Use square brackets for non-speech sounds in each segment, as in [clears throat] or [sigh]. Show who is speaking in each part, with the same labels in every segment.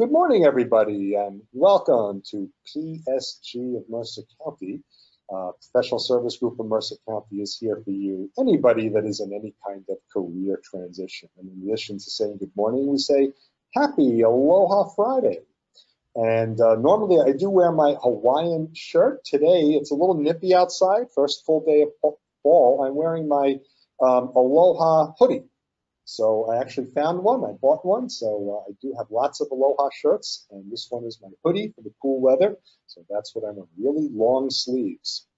Speaker 1: Good morning, everybody, and welcome to PSG of Mercer County. Uh, Professional Service Group of Mercer County is here for you, anybody that is in any kind of career transition. And in addition to saying good morning, we say happy Aloha Friday. And uh, normally I do wear my Hawaiian shirt. Today it's a little nippy outside, first full day of fall. I'm wearing my um, Aloha hoodie. So I actually found one, I bought one, so uh, I do have lots of Aloha shirts, and this one is my hoodie for the cool weather. So that's what I'm wearing, really long sleeves.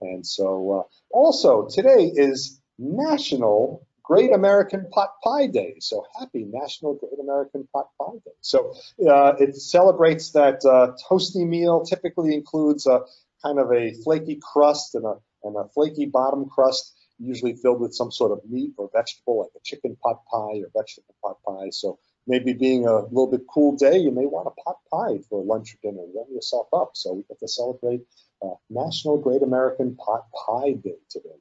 Speaker 1: And so uh, also today is National Great American Pot Pie Day. So happy National Great American Pot Pie Day. So uh, it celebrates that uh, toasty meal, typically includes a kind of a flaky crust and a, and a flaky bottom crust usually filled with some sort of meat or vegetable, like a chicken pot pie or vegetable pot pie. So maybe being a little bit cool day, you may want a pot pie for lunch or dinner. Warm yourself up. So we get to celebrate uh, National Great American Pot Pie Day today.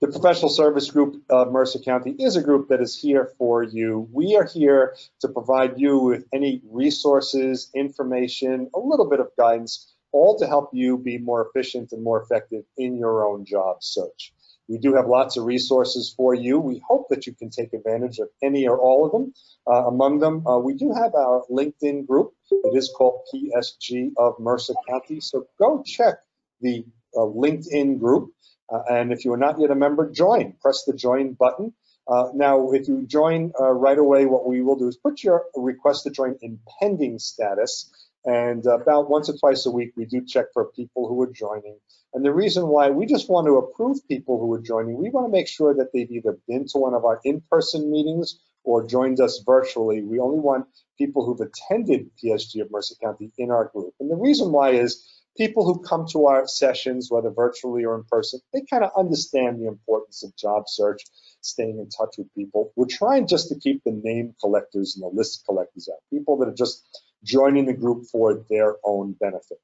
Speaker 1: The Professional Service Group of Mercer County is a group that is here for you. We are here to provide you with any resources, information, a little bit of guidance, all to help you be more efficient and more effective in your own job search. We do have lots of resources for you. We hope that you can take advantage of any or all of them. Uh, among them, uh, we do have our LinkedIn group. It is called PSG of Mercer County. So go check the uh, LinkedIn group. Uh, and if you are not yet a member, join. Press the join button. Uh, now, if you join uh, right away, what we will do is put your request to join in pending status. And about once or twice a week, we do check for people who are joining. And the reason why we just want to approve people who are joining, we want to make sure that they've either been to one of our in-person meetings or joined us virtually. We only want people who've attended PSG of Mercer County in our group. And the reason why is people who come to our sessions, whether virtually or in person, they kind of understand the importance of job search, staying in touch with people. We're trying just to keep the name collectors and the list collectors out, people that are just joining the group for their own benefit.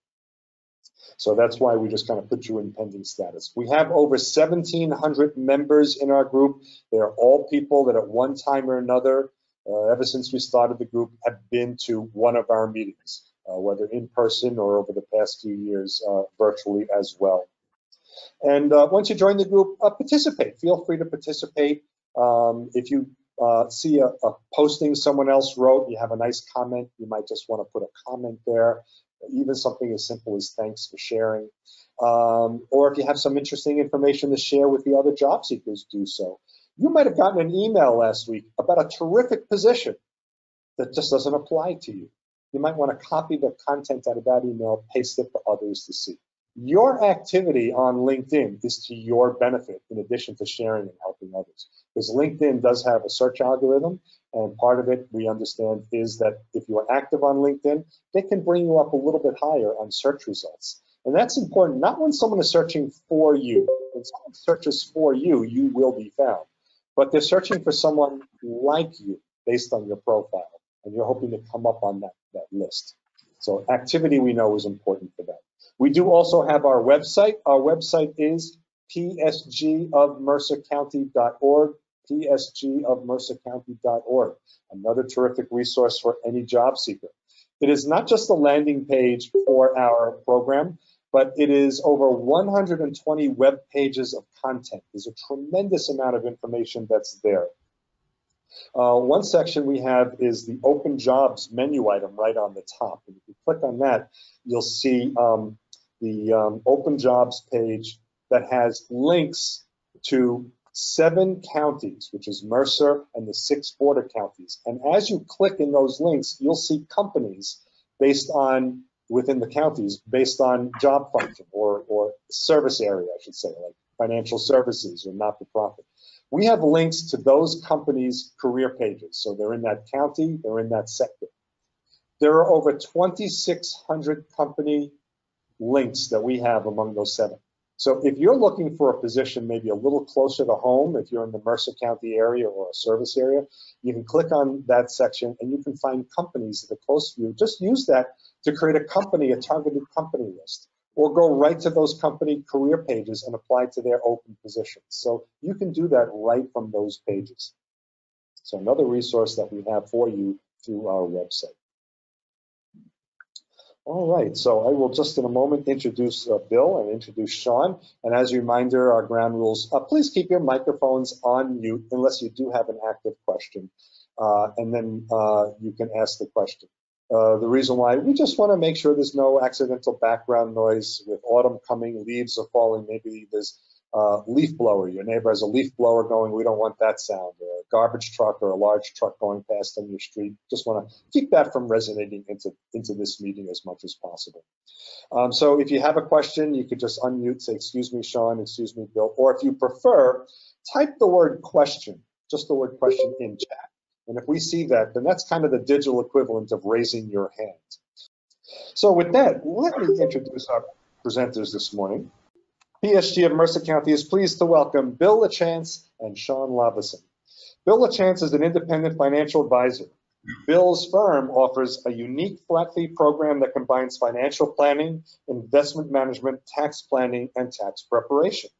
Speaker 1: So that's why we just kind of put you in pending status. We have over 1,700 members in our group. They are all people that at one time or another, uh, ever since we started the group, have been to one of our meetings, uh, whether in person or over the past few years uh, virtually as well. And uh, once you join the group, uh, participate. Feel free to participate. Um, if you uh, see a, a, posting someone else wrote, you have a nice comment, you might just want to put a comment there even something as simple as thanks for sharing. Um, or if you have some interesting information to share with the other job seekers, do so. You might have gotten an email last week about a terrific position that just doesn't apply to you. You might want to copy the content out of that email, paste it for others to see. Your activity on LinkedIn is to your benefit in addition to sharing and helping others. Because LinkedIn does have a search algorithm and part of it, we understand, is that if you are active on LinkedIn, they can bring you up a little bit higher on search results. And that's important, not when someone is searching for you. When someone searches for you, you will be found. But they're searching for someone like you based on your profile. And you're hoping to come up on that, that list. So activity we know is important for that. We do also have our website. Our website is psgofmercercounty.org psgofmercercounty.org, another terrific resource for any job seeker. It is not just a landing page for our program, but it is over 120 web pages of content. There's a tremendous amount of information that's there. Uh, one section we have is the open jobs menu item right on the top. And if you click on that, you'll see um, the um, open jobs page that has links to seven counties, which is Mercer and the six border counties. And as you click in those links, you'll see companies based on within the counties based on job function or, or service area, I should say, like financial services or not-for-profit. We have links to those companies' career pages. So they're in that county, they're in that sector. There are over 2,600 company links that we have among those seven. So if you're looking for a position maybe a little closer to home, if you're in the Mercer County area or a service area, you can click on that section and you can find companies that are close to you. Just use that to create a company, a targeted company list, or go right to those company career pages and apply to their open positions. So you can do that right from those pages. So another resource that we have for you through our website. All right, so I will just in a moment introduce uh, Bill and introduce Sean. And as a reminder, our ground rules, uh, please keep your microphones on mute unless you do have an active question. Uh, and then uh, you can ask the question. Uh, the reason why, we just want to make sure there's no accidental background noise with autumn coming, leaves are falling, maybe there's uh, leaf blower. Your neighbor has a leaf blower going. We don't want that sound. Or a garbage truck or a large truck going past on your street. Just want to keep that from resonating into, into this meeting as much as possible. Um, so if you have a question, you could just unmute, say, excuse me, Sean, excuse me, Bill. Or if you prefer, type the word question, just the word question in chat. And if we see that, then that's kind of the digital equivalent of raising your hand. So with that, let me introduce our presenters this morning. PSG of Mercer County is pleased to welcome Bill LaChance and Sean Lovison. Bill LaChance is an independent financial advisor. Bill's firm offers a unique flat fee program that combines financial planning, investment management, tax planning, and tax preparation.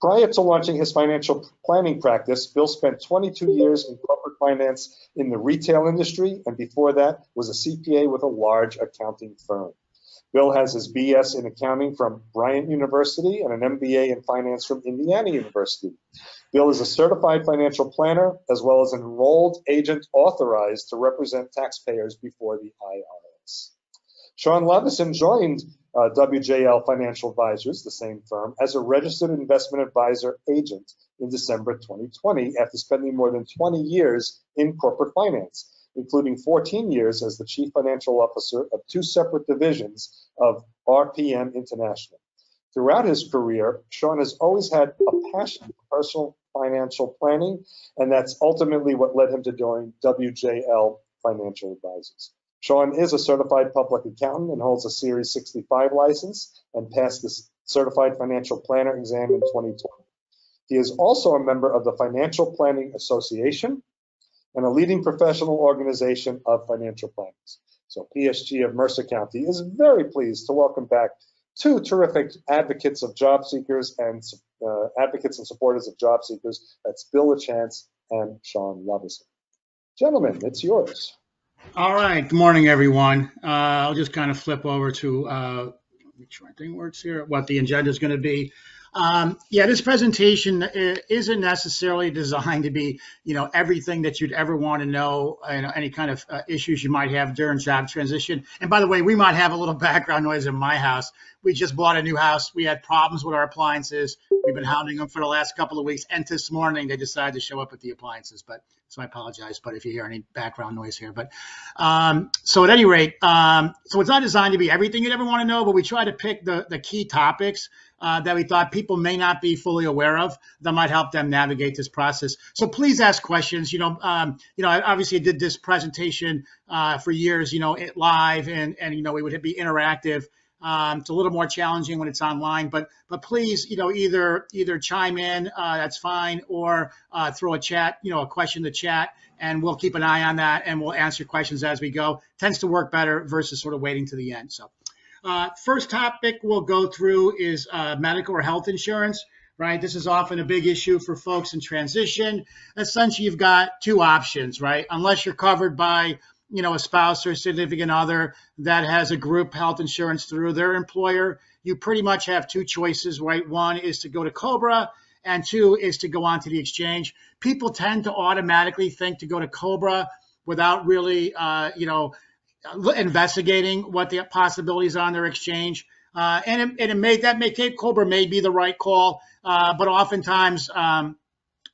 Speaker 1: Prior to launching his financial planning practice, Bill spent 22 years in corporate finance in the retail industry, and before that was a CPA with a large accounting firm. Bill has his BS in accounting from Bryant University and an MBA in finance from Indiana University. Bill is a certified financial planner as well as an enrolled agent authorized to represent taxpayers before the IRS. Sean Lovison joined uh, WJL Financial Advisors, the same firm, as a registered investment advisor agent in December 2020 after spending more than 20 years in corporate finance including 14 years as the chief financial officer of two separate divisions of RPM International. Throughout his career, Sean has always had a passion for personal financial planning, and that's ultimately what led him to join WJL Financial Advisors. Sean is a certified public accountant and holds a Series 65 license and passed the Certified Financial Planner exam in 2020. He is also a member of the Financial Planning Association and a leading professional organization of financial planners. So PSG of Mercer County is very pleased to welcome back two terrific advocates of job seekers and uh, advocates and supporters of job seekers. That's Bill LaChance and Sean Lovison. Gentlemen, it's yours.
Speaker 2: All right. Good morning, everyone. Uh, I'll just kind of flip over to uh, make sure everything works here. What the agenda is going to be. Um, yeah, this presentation uh, isn't necessarily designed to be, you know, everything that you'd ever want to know, you know, any kind of uh, issues you might have during job transition. And by the way, we might have a little [laughs] background noise in my house. We just bought a new house. We had problems with our appliances. We've been hounding them for the last couple of weeks. And this morning they decided to show up with the appliances. But so I apologize, but if you hear any background noise here. But um, so at any rate, um, so it's not designed to be everything you'd ever want to know, but we try to pick the, the key topics uh, that we thought people may not be fully aware of that might help them navigate this process. So please ask questions. You know, um, you know, I obviously did this presentation uh, for years, you know, live and and you know, it would be interactive. Um, it's a little more challenging when it's online, but but please, you know, either either chime in, uh, that's fine, or uh, throw a chat, you know, a question in the chat, and we'll keep an eye on that, and we'll answer questions as we go. Tends to work better versus sort of waiting to the end. So. Uh, first topic we'll go through is uh, medical or health insurance, right? This is often a big issue for folks in transition. Essentially, you've got two options, right? Unless you're covered by you know, a spouse or significant other that has a group health insurance through their employer, you pretty much have two choices, right? One is to go to Cobra, and two is to go onto the exchange. People tend to automatically think to go to Cobra without really, uh, you know, investigating what the possibilities are on their exchange. Uh, and it, and it may that may Cape Cobra may be the right call, uh, but oftentimes um,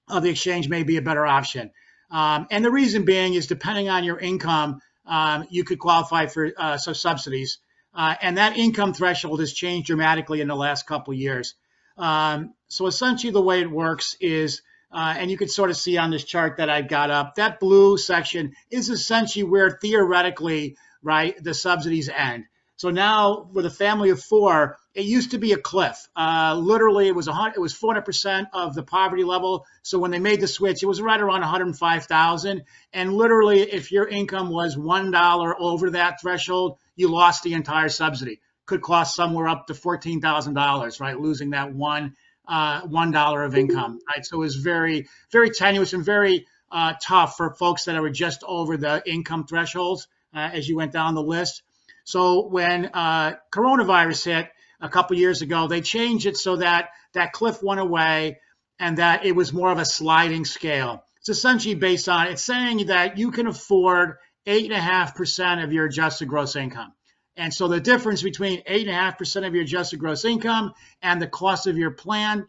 Speaker 2: uh, the exchange may be a better option. Um, and the reason being is depending on your income, um, you could qualify for uh, some subsidies, uh, and that income threshold has changed dramatically in the last couple years. Um, so essentially, the way it works is uh, and you can sort of see on this chart that I've got up, that blue section is essentially where theoretically, right, the subsidies end. So now with a family of four, it used to be a cliff. Uh, literally, it was it was 400% of the poverty level. So when they made the switch, it was right around 105,000. And literally, if your income was one dollar over that threshold, you lost the entire subsidy. Could cost somewhere up to $14,000, right? Losing that one uh, one dollar of income, right? So it was very, very tenuous and very uh, tough for folks that were just over the income thresholds uh, as you went down the list. So when uh, coronavirus hit a couple years ago, they changed it so that that cliff went away and that it was more of a sliding scale. It's essentially based on it's saying that you can afford eight and a half percent of your adjusted gross income. And so the difference between eight and a half percent of your adjusted gross income and the cost of your plan,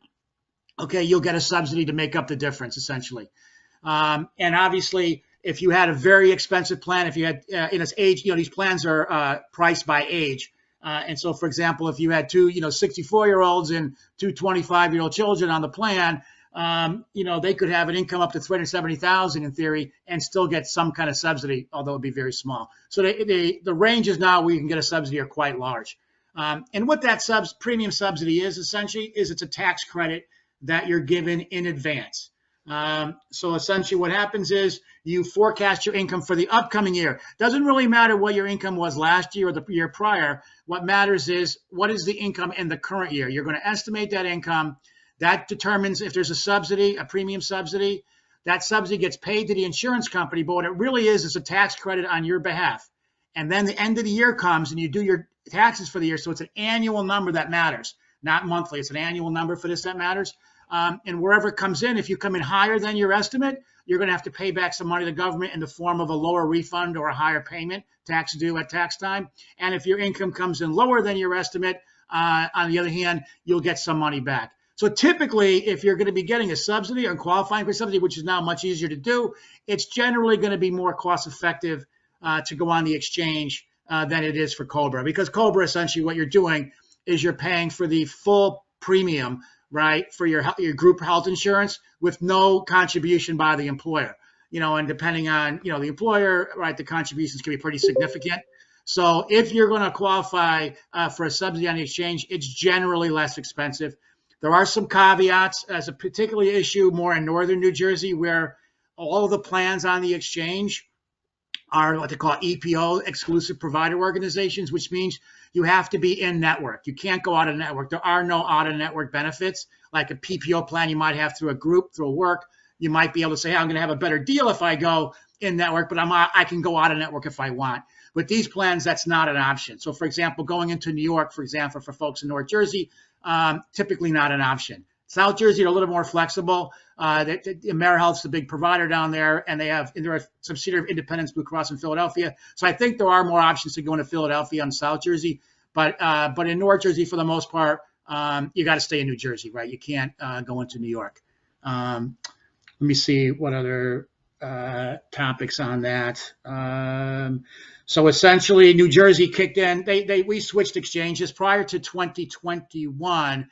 Speaker 2: okay, you'll get a subsidy to make up the difference essentially. Um, and obviously, if you had a very expensive plan, if you had uh, in its age, you know, these plans are uh, priced by age. Uh, and so, for example, if you had two, you know, 64 year olds and two 25 year old children on the plan, um, you know, they could have an income up to 370,000 in theory and still get some kind of subsidy, although it'd be very small. So they, they, the ranges now where you can get a subsidy are quite large. Um, and what that subs premium subsidy is essentially is it's a tax credit that you're given in advance. Um, so essentially what happens is you forecast your income for the upcoming year. Doesn't really matter what your income was last year or the year prior. What matters is what is the income in the current year. You're going to estimate that income. That determines if there's a subsidy, a premium subsidy. That subsidy gets paid to the insurance company, but what it really is is a tax credit on your behalf. And then the end of the year comes and you do your taxes for the year. So it's an annual number that matters, not monthly. It's an annual number for this that matters. Um, and wherever it comes in, if you come in higher than your estimate, you're going to have to pay back some money to the government in the form of a lower refund or a higher payment, tax due at tax time. And if your income comes in lower than your estimate, uh, on the other hand, you'll get some money back. So typically, if you're going to be getting a subsidy or qualifying for subsidy, which is now much easier to do, it's generally going to be more cost effective uh, to go on the exchange uh, than it is for Cobra. Because Cobra, essentially, what you're doing is you're paying for the full premium right, for your your group health insurance with no contribution by the employer. You know, and depending on you know the employer, right, the contributions can be pretty significant. So if you're going to qualify uh, for a subsidy on the exchange, it's generally less expensive. There are some caveats as a particular issue more in northern New Jersey where all of the plans on the exchange are what they call EPO, exclusive provider organizations, which means you have to be in network. You can't go out of network. There are no out of network benefits like a PPO plan you might have through a group, through work. You might be able to say, hey, I'm going to have a better deal if I go in network, but I'm I can go out of network if I want. With these plans, that's not an option. So, for example, going into New York, for example, for folks in North Jersey, um, typically not an option. South Jersey are a little more flexible. Uh, the, the, AmeriHealth's big provider down there, and they have they're a subsidiary of Independence Blue Cross in Philadelphia. So I think there are more options to go into Philadelphia and South Jersey, but uh, but in North Jersey, for the most part, um, you got to stay in New Jersey, right? You can't uh, go into New York. Um, let me see what other uh, topics on that. Um, so essentially, New Jersey kicked in. They they we switched exchanges prior to 2021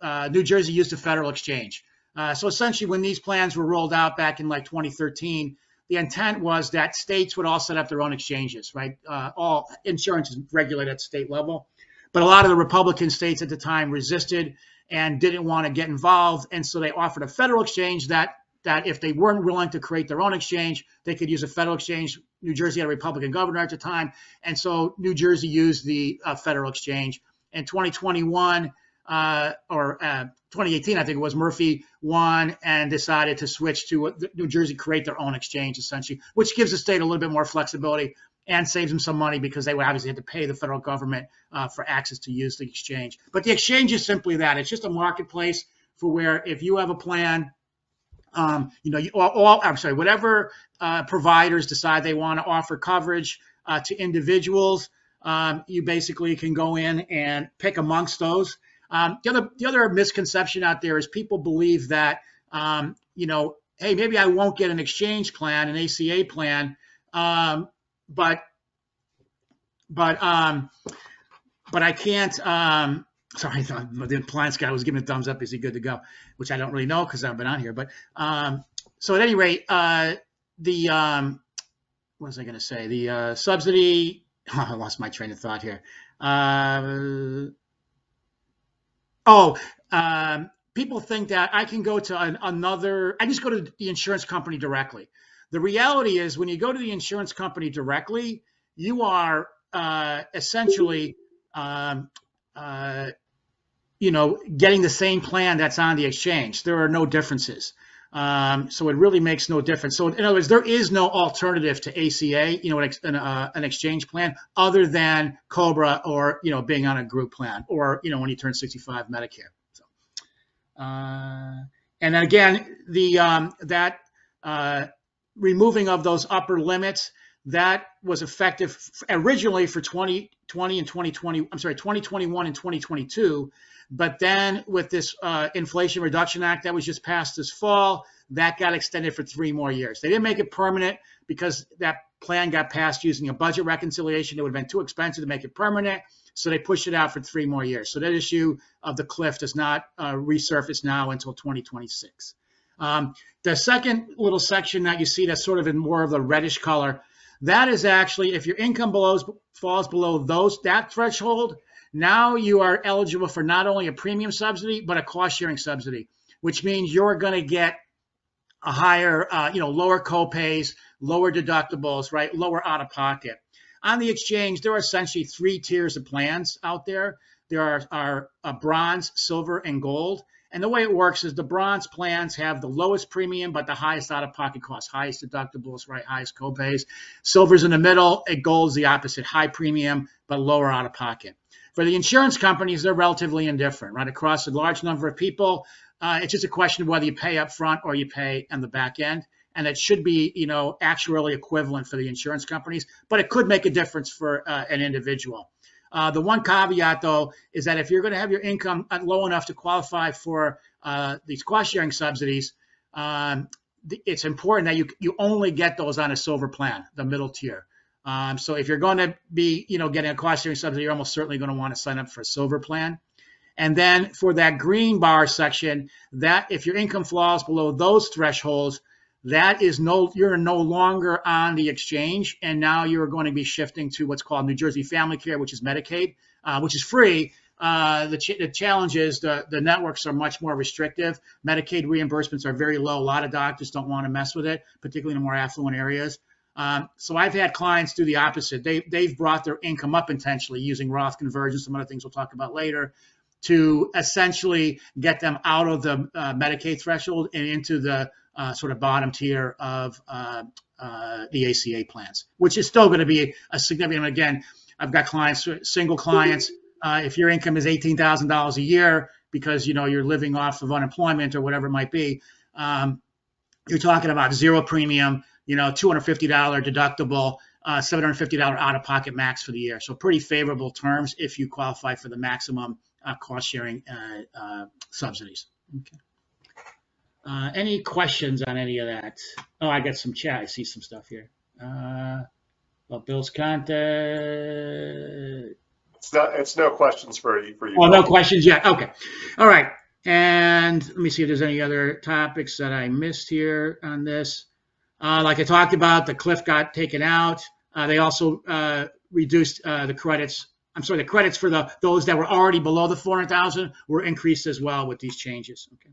Speaker 2: uh, New Jersey used a federal exchange. Uh, so essentially, when these plans were rolled out back in like 2013, the intent was that states would all set up their own exchanges, right? Uh, all insurance is regulated at state level, but a lot of the Republican states at the time resisted and didn't want to get involved, and so they offered a federal exchange that that if they weren't willing to create their own exchange, they could use a federal exchange. New Jersey had a Republican governor at the time, and so New Jersey used the uh, federal exchange. In 2021 uh, or uh, 2018, I think it was, Murphy won and decided to switch to New Jersey, create their own exchange essentially, which gives the state a little bit more flexibility and saves them some money because they would obviously have to pay the federal government uh, for access to use the exchange. But the exchange is simply that it's just a marketplace for where if you have a plan, um, you know, all, all, I'm sorry, whatever uh, providers decide they want to offer coverage uh, to individuals, um, you basically can go in and pick amongst those um, the other the other misconception out there is people believe that um, you know, hey, maybe I won't get an exchange plan, an ACA plan, um, but but um, but I can't. Sorry, [laughs] the appliance guy was giving a thumbs up. Is he good to go? Which I don't really know because I've been on here. But um, so at any rate, uh, the um, what was I going to say? The uh, subsidy. Oh, [laughs] I lost my train of thought here. Uh, Oh, um, people think that I can go to an, another, I just go to the insurance company directly. The reality is, when you go to the insurance company directly, you are uh, essentially, um, uh, you know, getting the same plan that's on the exchange. There are no differences. Um, so it really makes no difference. So in other words, there is no alternative to ACA, you know, an, an, uh, an, exchange plan other than Cobra or, you know, being on a group plan or, you know, when you turn 65 Medicare. So, uh, and then again, the, um, that, uh, removing of those upper limits, that was effective originally for 2020 and 2020, I'm sorry, 2021 and 2022. But then with this uh, Inflation Reduction Act that was just passed this fall, that got extended for three more years. They didn't make it permanent because that plan got passed using a budget reconciliation. It would have been too expensive to make it permanent. So they pushed it out for three more years. So that issue of the cliff does not uh, resurface now until 2026. Um, the second little section that you see that's sort of in more of the reddish color, that is actually if your income below, falls below those that threshold, now you are eligible for not only a premium subsidy, but a cost sharing subsidy, which means you're going to get a higher, uh, you know, lower copays, lower deductibles, right? Lower out of pocket. On the exchange, there are essentially three tiers of plans out there. There are, are a bronze, silver, and gold. And the way it works is the bronze plans have the lowest premium, but the highest out of pocket costs, highest deductibles, right? Highest copays. Silver's in the middle, and gold's the opposite, high premium, but lower out of pocket. For the insurance companies, they're relatively indifferent, right? Across a large number of people, uh, it's just a question of whether you pay up front or you pay on the back end. And it should be, you know, actually equivalent for the insurance companies, but it could make a difference for uh, an individual. Uh, the one caveat, though, is that if you're going to have your income low enough to qualify for uh, these cost sharing subsidies, um, it's important that you you only get those on a silver plan, the middle tier. Um, so if you're going to be, you know, getting a cost sharing subsidy, you're almost certainly going to want to sign up for a silver plan. And then for that green bar section, that if your income falls below those thresholds, that is no, you're no longer on the exchange, and now you're going to be shifting to what's called New Jersey Family Care, which is Medicaid, uh, which is free. Uh, the, ch- the challenge is the, the networks are much more restrictive. Medicaid reimbursements are very low. A lot of doctors don't want to mess with it, particularly in the more affluent areas. Um, so I've had clients do the opposite. They, they've brought their income up intentionally using Roth conversion, some other things we'll talk about later, to essentially get them out of the uh, Medicaid threshold and into the uh, sort of bottom tier of uh, uh the ACA plans, which is still going to be a significant. Again, I've got clients, single clients. Uh, if your income is eighteen thousand dollars a year because you know you're living off of unemployment or whatever it might be, um, you're talking about zero premium you know, $250 deductible, uh, $750 out of pocket max for the year. So pretty favorable terms if you qualify for the maximum uh, cost sharing subsidies. Okay. Uh, any questions on any of that? Oh, I got some chat. I see some stuff here. Uh, well, Bill's contact.
Speaker 3: It's not. It's no questions for you. For you.
Speaker 2: Oh, no questions yet. Okay. All right. And let me see if there's any other topics that I missed here on this. Uh, like I talked about, the cliff got taken out. Uh, they also uh, reduced uh, the credits. I'm sorry, the credits for the those that were already below the 400,000 were increased as well with these changes. Okay.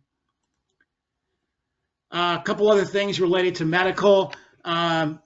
Speaker 2: Uh, a couple other things related to medical. Um,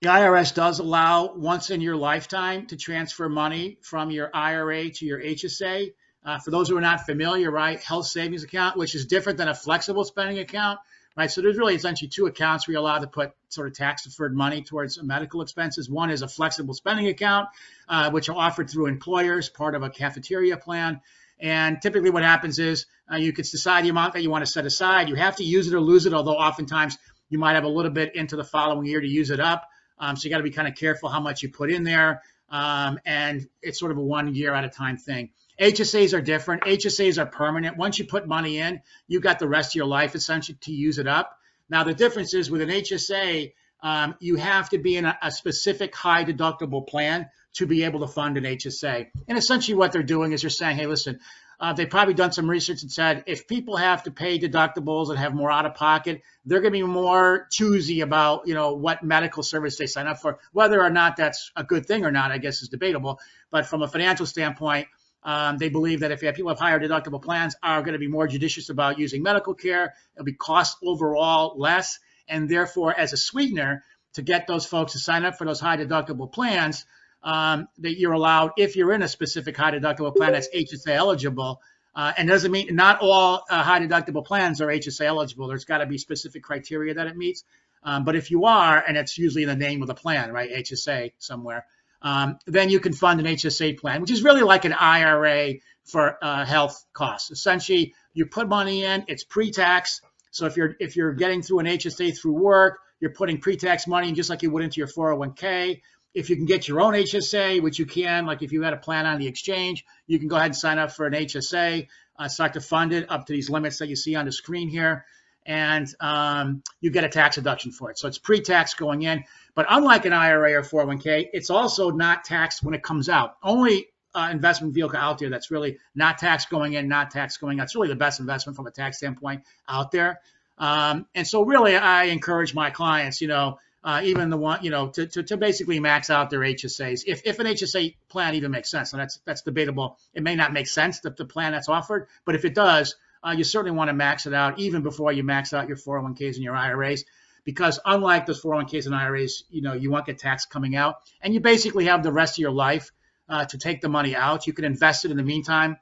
Speaker 2: the IRS does allow once in your lifetime to transfer money from your IRA to your HSA. Uh, for those who are not familiar, right, health savings account, which is different than a flexible spending account right? So there's really essentially two accounts where you're allowed to put sort of tax deferred money towards medical expenses. One is a flexible spending account, uh, which are offered through employers, part of a cafeteria plan. And typically what happens is uh, you could decide the amount that you want to set aside. You have to use it or lose it, although oftentimes you might have a little bit into the following year to use it up. Um, so you got to be kind of careful how much you put in there. Um, and it's sort of a one year at a time thing. HSAs are different. HSAs are permanent. Once you put money in, you've got the rest of your life essentially to use it up. Now, the difference is with an HSA, um, you have to be in a, a, specific high deductible plan to be able to fund an HSA. And essentially, what they're doing is they're saying, hey, listen, uh, they've probably done some research and said if people have to pay deductibles and have more out of pocket, they're going to be more choosy about you know what medical service they sign up for. Whether or not that's a good thing or not, I guess is debatable. But from a financial standpoint, um, they believe that if people have higher deductible plans, are going to be more judicious about using medical care. It'll be cost overall less, and therefore, as a sweetener to get those folks to sign up for those high deductible plans, um, that you're allowed if you're in a specific high deductible plan that's HSA eligible. Uh, and doesn't mean not all uh, high deductible plans are HSA eligible. There's got to be specific criteria that it meets. Um, but if you are, and it's usually in the name of the plan, right, HSA somewhere, um, then you can fund an HSA plan, which is really like an IRA for uh, health costs. Essentially, you put money in, it's pre-tax. So if you're if you're getting through an HSA through work, you're putting pre-tax money just like you would into your 401k. If you can get your own HSA, which you can, like if you had a plan on the exchange, you can go ahead and sign up for an HSA, uh, start to fund it up to these limits that you see on the screen here, and um, you get a tax deduction for it. So it's pre-tax going in, but unlike an IRA or 401k, it's also not taxed when it comes out. Only uh, investment vehicle out there that's really not tax going in, not tax going out. It's really the best investment from a tax standpoint out there. Um, and so really, I encourage my clients, you know, uh, even the one, you know, to, to, to, basically max out their HSAs. If, if an HSA plan even makes sense, and that's that's debatable. It may not make sense the, the plan that's offered, but if it does, uh, you certainly want to max it out even before you max out your 401ks and your IRAs, because unlike those 401ks and IRAs, you know, you won't get tax coming out, and you basically have the rest of your life uh, to take the money out. You can invest it in the meantime,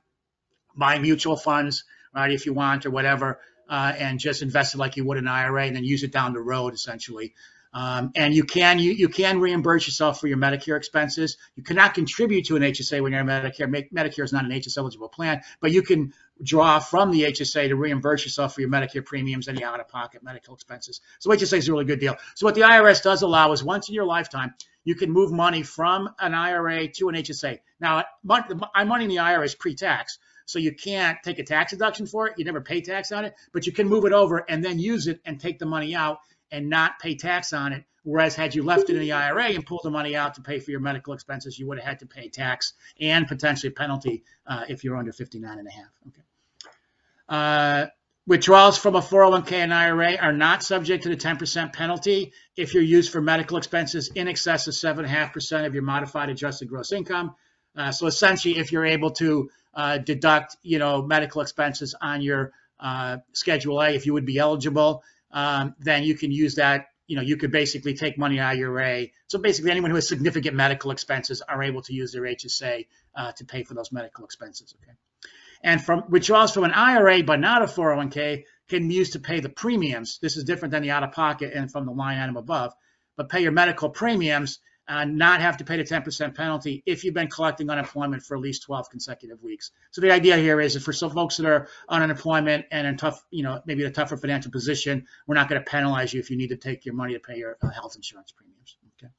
Speaker 2: buy mutual funds, right, if you want or whatever, uh, and just invest it like you would an IRA, and then use it down the road essentially. Um, and you can you, you can reimburse yourself for your Medicare expenses. You cannot contribute to an HSA when you're in Medicare. Medicare is not an HSA eligible plan, but you can draw from the HSA to reimburse yourself for your Medicare premiums, any out-of-pocket medical expenses. So HSA is a really good deal. So what the IRS does allow is once in your lifetime, you can move money from an IRA to an HSA. Now, I'm money in the IRA is pre-tax, so you can't take a tax deduction for it. You never pay tax on it, but you can move it over and then use it and take the money out and not pay tax on it. Whereas had you left it in the [laughs] IRA and pulled the money out to pay for your medical expenses, you would have had to pay tax and potentially a penalty uh, if you're under 59 and a half. Okay. Uh, withdrawals from a 401k and IRA are not subject to the 10% penalty if you're used for medical expenses in excess of 7.5% of your modified adjusted gross income. Uh, so essentially, if you're able to uh, deduct, you know, medical expenses on your uh, Schedule A, if you would be eligible, um, then you can use that. You know, you could basically take money out of your IRA. So basically, anyone who has significant medical expenses are able to use their HSA uh, to pay for those medical expenses. Okay, and from withdrawals from an IRA but not a 401k can be used to pay the premiums. This is different than the out of pocket and from the line item above, but pay your medical premiums uh, not have to pay the 10% penalty if you've been collecting unemployment for at least 12 consecutive weeks. So the idea here is that for some folks that are on unemployment and in tough, you know, maybe a tougher financial position, we're not going to penalize you if you need to take your money to pay your uh, health insurance premiums. Okay.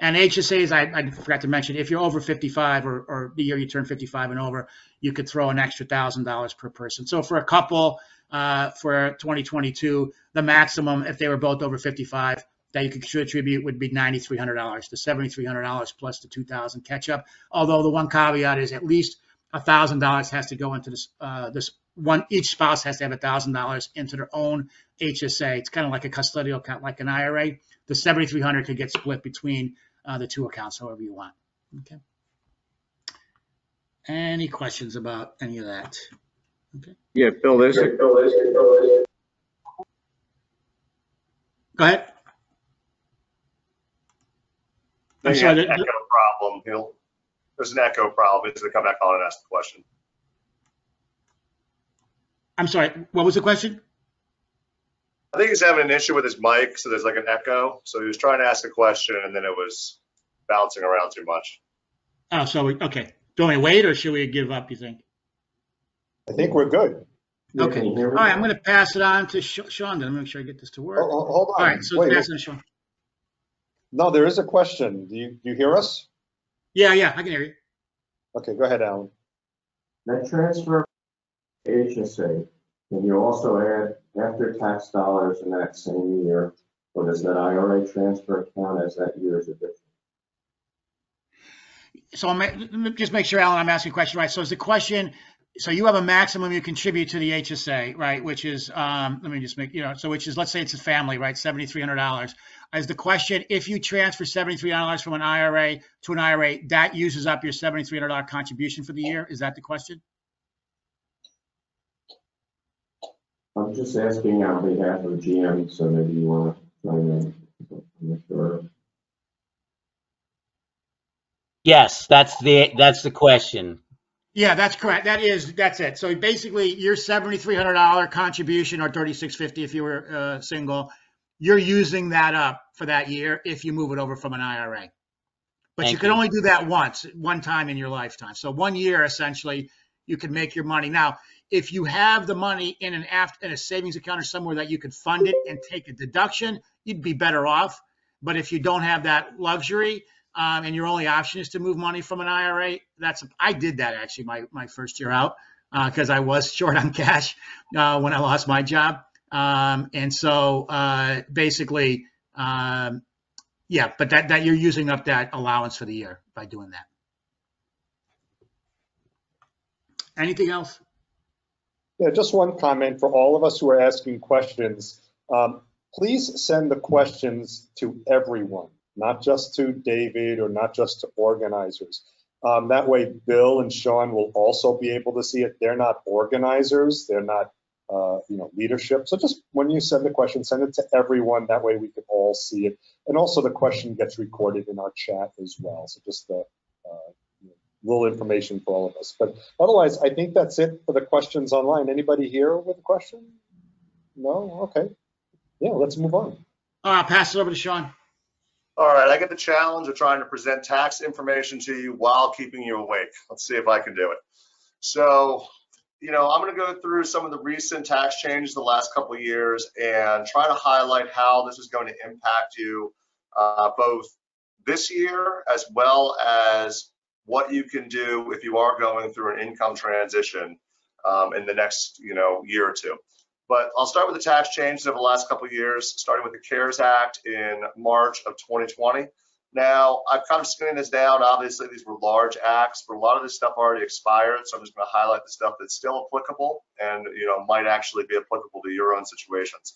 Speaker 2: And HSAs, I, I, forgot to mention, if you're over 55 or, or the year you turn 55 and over, you could throw an extra thousand dollars per person. So for a couple, uh, for 2022, the maximum, if they were both over 55, that you could contribute would be $9,300 to $7,300 plus the 2,000 catch up. Although the one caveat is at least $1,000 has to go into this, uh, this one, each spouse has to have $1,000 into their own HSA. It's kind of like a custodial account, like an IRA. The 7,300 could get split between uh, the two accounts, however you want. Okay. Any questions about any of that?
Speaker 4: Okay. Yeah, Bill, there's a, Go
Speaker 2: ahead.
Speaker 3: I'm sorry. Echo problem. He'll, there's an echo problem. He's going to come back on and ask the question.
Speaker 2: I'm sorry. What was the question?
Speaker 3: I think he's having an issue with his mic, so there's like an echo. So he was trying to ask a question, and then it was bouncing around too much.
Speaker 2: Oh, so we, okay. Do we wait, or should we give up? You think?
Speaker 1: I think we're good.
Speaker 2: Okay. All right. I'm going to pass it on to Sean. Then make sure I get this to work.
Speaker 1: Oh, oh, hold on.
Speaker 2: All right. So
Speaker 1: Wait,
Speaker 2: pass it to Sean.
Speaker 1: No, there is a question. Do you, do you hear us?
Speaker 2: Yeah, yeah, I can hear you.
Speaker 1: Okay, go ahead, Alan.
Speaker 4: That transfer HSA, can you also add after-tax dollars in that same year? Or does that IRA transfer count as that year's addition?
Speaker 2: So I'm, just make sure, Alan, I'm asking a question right. So is the question, so you have a maximum you contribute to the HSA, right? Which is, um, let me just make, you know, so which is, let's say it's a family, right? $7,300 as the question if you transfer $73 from an IRA to an IRA, that uses up your $7,300 contribution for the year. Is that the question?
Speaker 4: I'm just asking on behalf of GM, so maybe you want to chime in. I'm sure.
Speaker 5: Yes, that's the that's the question.
Speaker 2: Yeah, that's correct. That is, that's it. So basically, your seventy-three hundred dollar contribution or thirty-six fifty if you were uh, single, you're using that up for that year if you move it over from an IRA. But you can
Speaker 5: you.
Speaker 2: only do that once, one time in your lifetime. So one year, essentially, you can make your money. Now, if you have the money in an aft, in a savings account or somewhere that you could fund it and take a deduction, you'd be better off. But if you don't have that luxury, um, and your only option is to move money from an IRA, that's, I did that actually my, my first year out, uh, cause I was [laughs] short on cash, uh, when I lost my job. Um, and so, uh, basically, um, yeah, but that, that you're using up that allowance for the year by doing that. Anything else?
Speaker 1: Yeah, just one comment for all of us who are asking questions. Um, Please send the questions to everyone, not just to David or not just to organizers. Um, That way Bill and Sean will also be able to see it. They're not organizers, they're not, uh, you know, leadership. So just when you send the question, send it to everyone. That way we can all see it. And also the question gets recorded in our chat as well. So just the uh, little information for all of us. But otherwise, I think that's it for the questions online. Anybody here with a question? No? Okay. Yeah, let's move on.
Speaker 2: All right, I'll pass it over to Sean.
Speaker 3: All right, I get the challenge of trying to present tax information to you while keeping you awake. Let's see if I can do it. So, you know, I'm going to go through some of the recent tax changes the last couple of years and try to highlight how this is going to impact you uh, both this year as well as what you can do if you are going through an income transition um, in the next, you know, year or two. But I'll start with the tax changes over the last couple of years, starting with the CARES Act in March of 2020. Now, I've kind of skinned this down. Obviously, these were large acts, but a lot of this stuff already expired. So I'm just going to highlight the stuff that's still applicable and, you know, might actually be applicable to your own situations.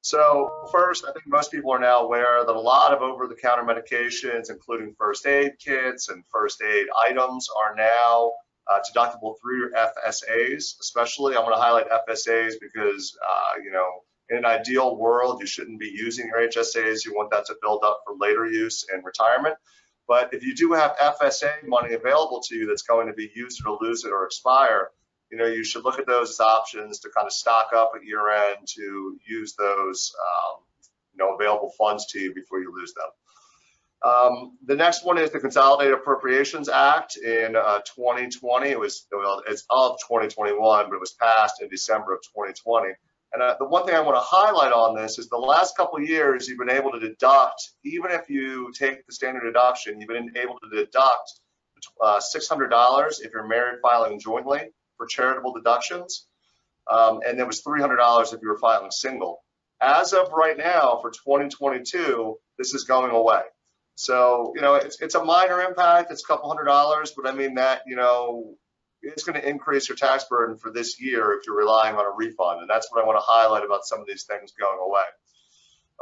Speaker 3: So first, I think most people are now aware that a lot of over-the-counter medications, including first aid kits and first aid items, are now uh, deductible through your FSAs. Especially, I'm going to highlight FSAs because, uh, you know, in an ideal world, you shouldn't be using your HSAs. You want that to build up for later use and retirement. But if you do have FSA money available to you that's going to be used or lose it or expire, you know, you should look at those as options to kind of stock up at year end to use those, um, you know, available funds to you before you lose them. Um, the next one is the Consolidated Appropriations Act in uh, 2020. It was, well, it's of 2021, but it was passed in December of 2020. And uh, the one thing I want to highlight on this is the last couple years, you've been able to deduct, even if you take the standard deduction, you've been able to deduct uh, $600 if you're married filing jointly for charitable deductions. Um, and it was $300 if you were filing single. As of right now, for 2022, this is going away. So, you know, it's, it's a minor impact. It's a couple hundred dollars, but I mean that, you know, it's going to increase your tax burden for this year if you're relying on a refund. And that's what I want to highlight about some of these things going away.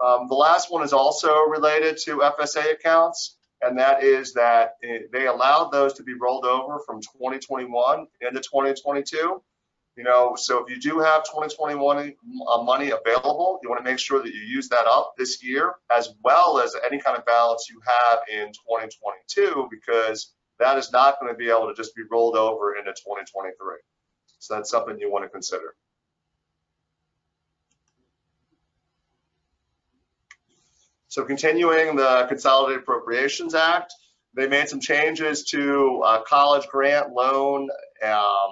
Speaker 3: Um, the last one is also related to FSA accounts, and that is that it, they allowed those to be rolled over from 2021 into 2022. You know, so if you do have 2021 uh, money available, you want to make sure that you use that up this year, as well as any kind of balance you have in 2022, because that is not going to be able to just be rolled over into 2023. So that's something you want to consider. So continuing the Consolidated Appropriations Act, they made some changes to uh, college grant loan um,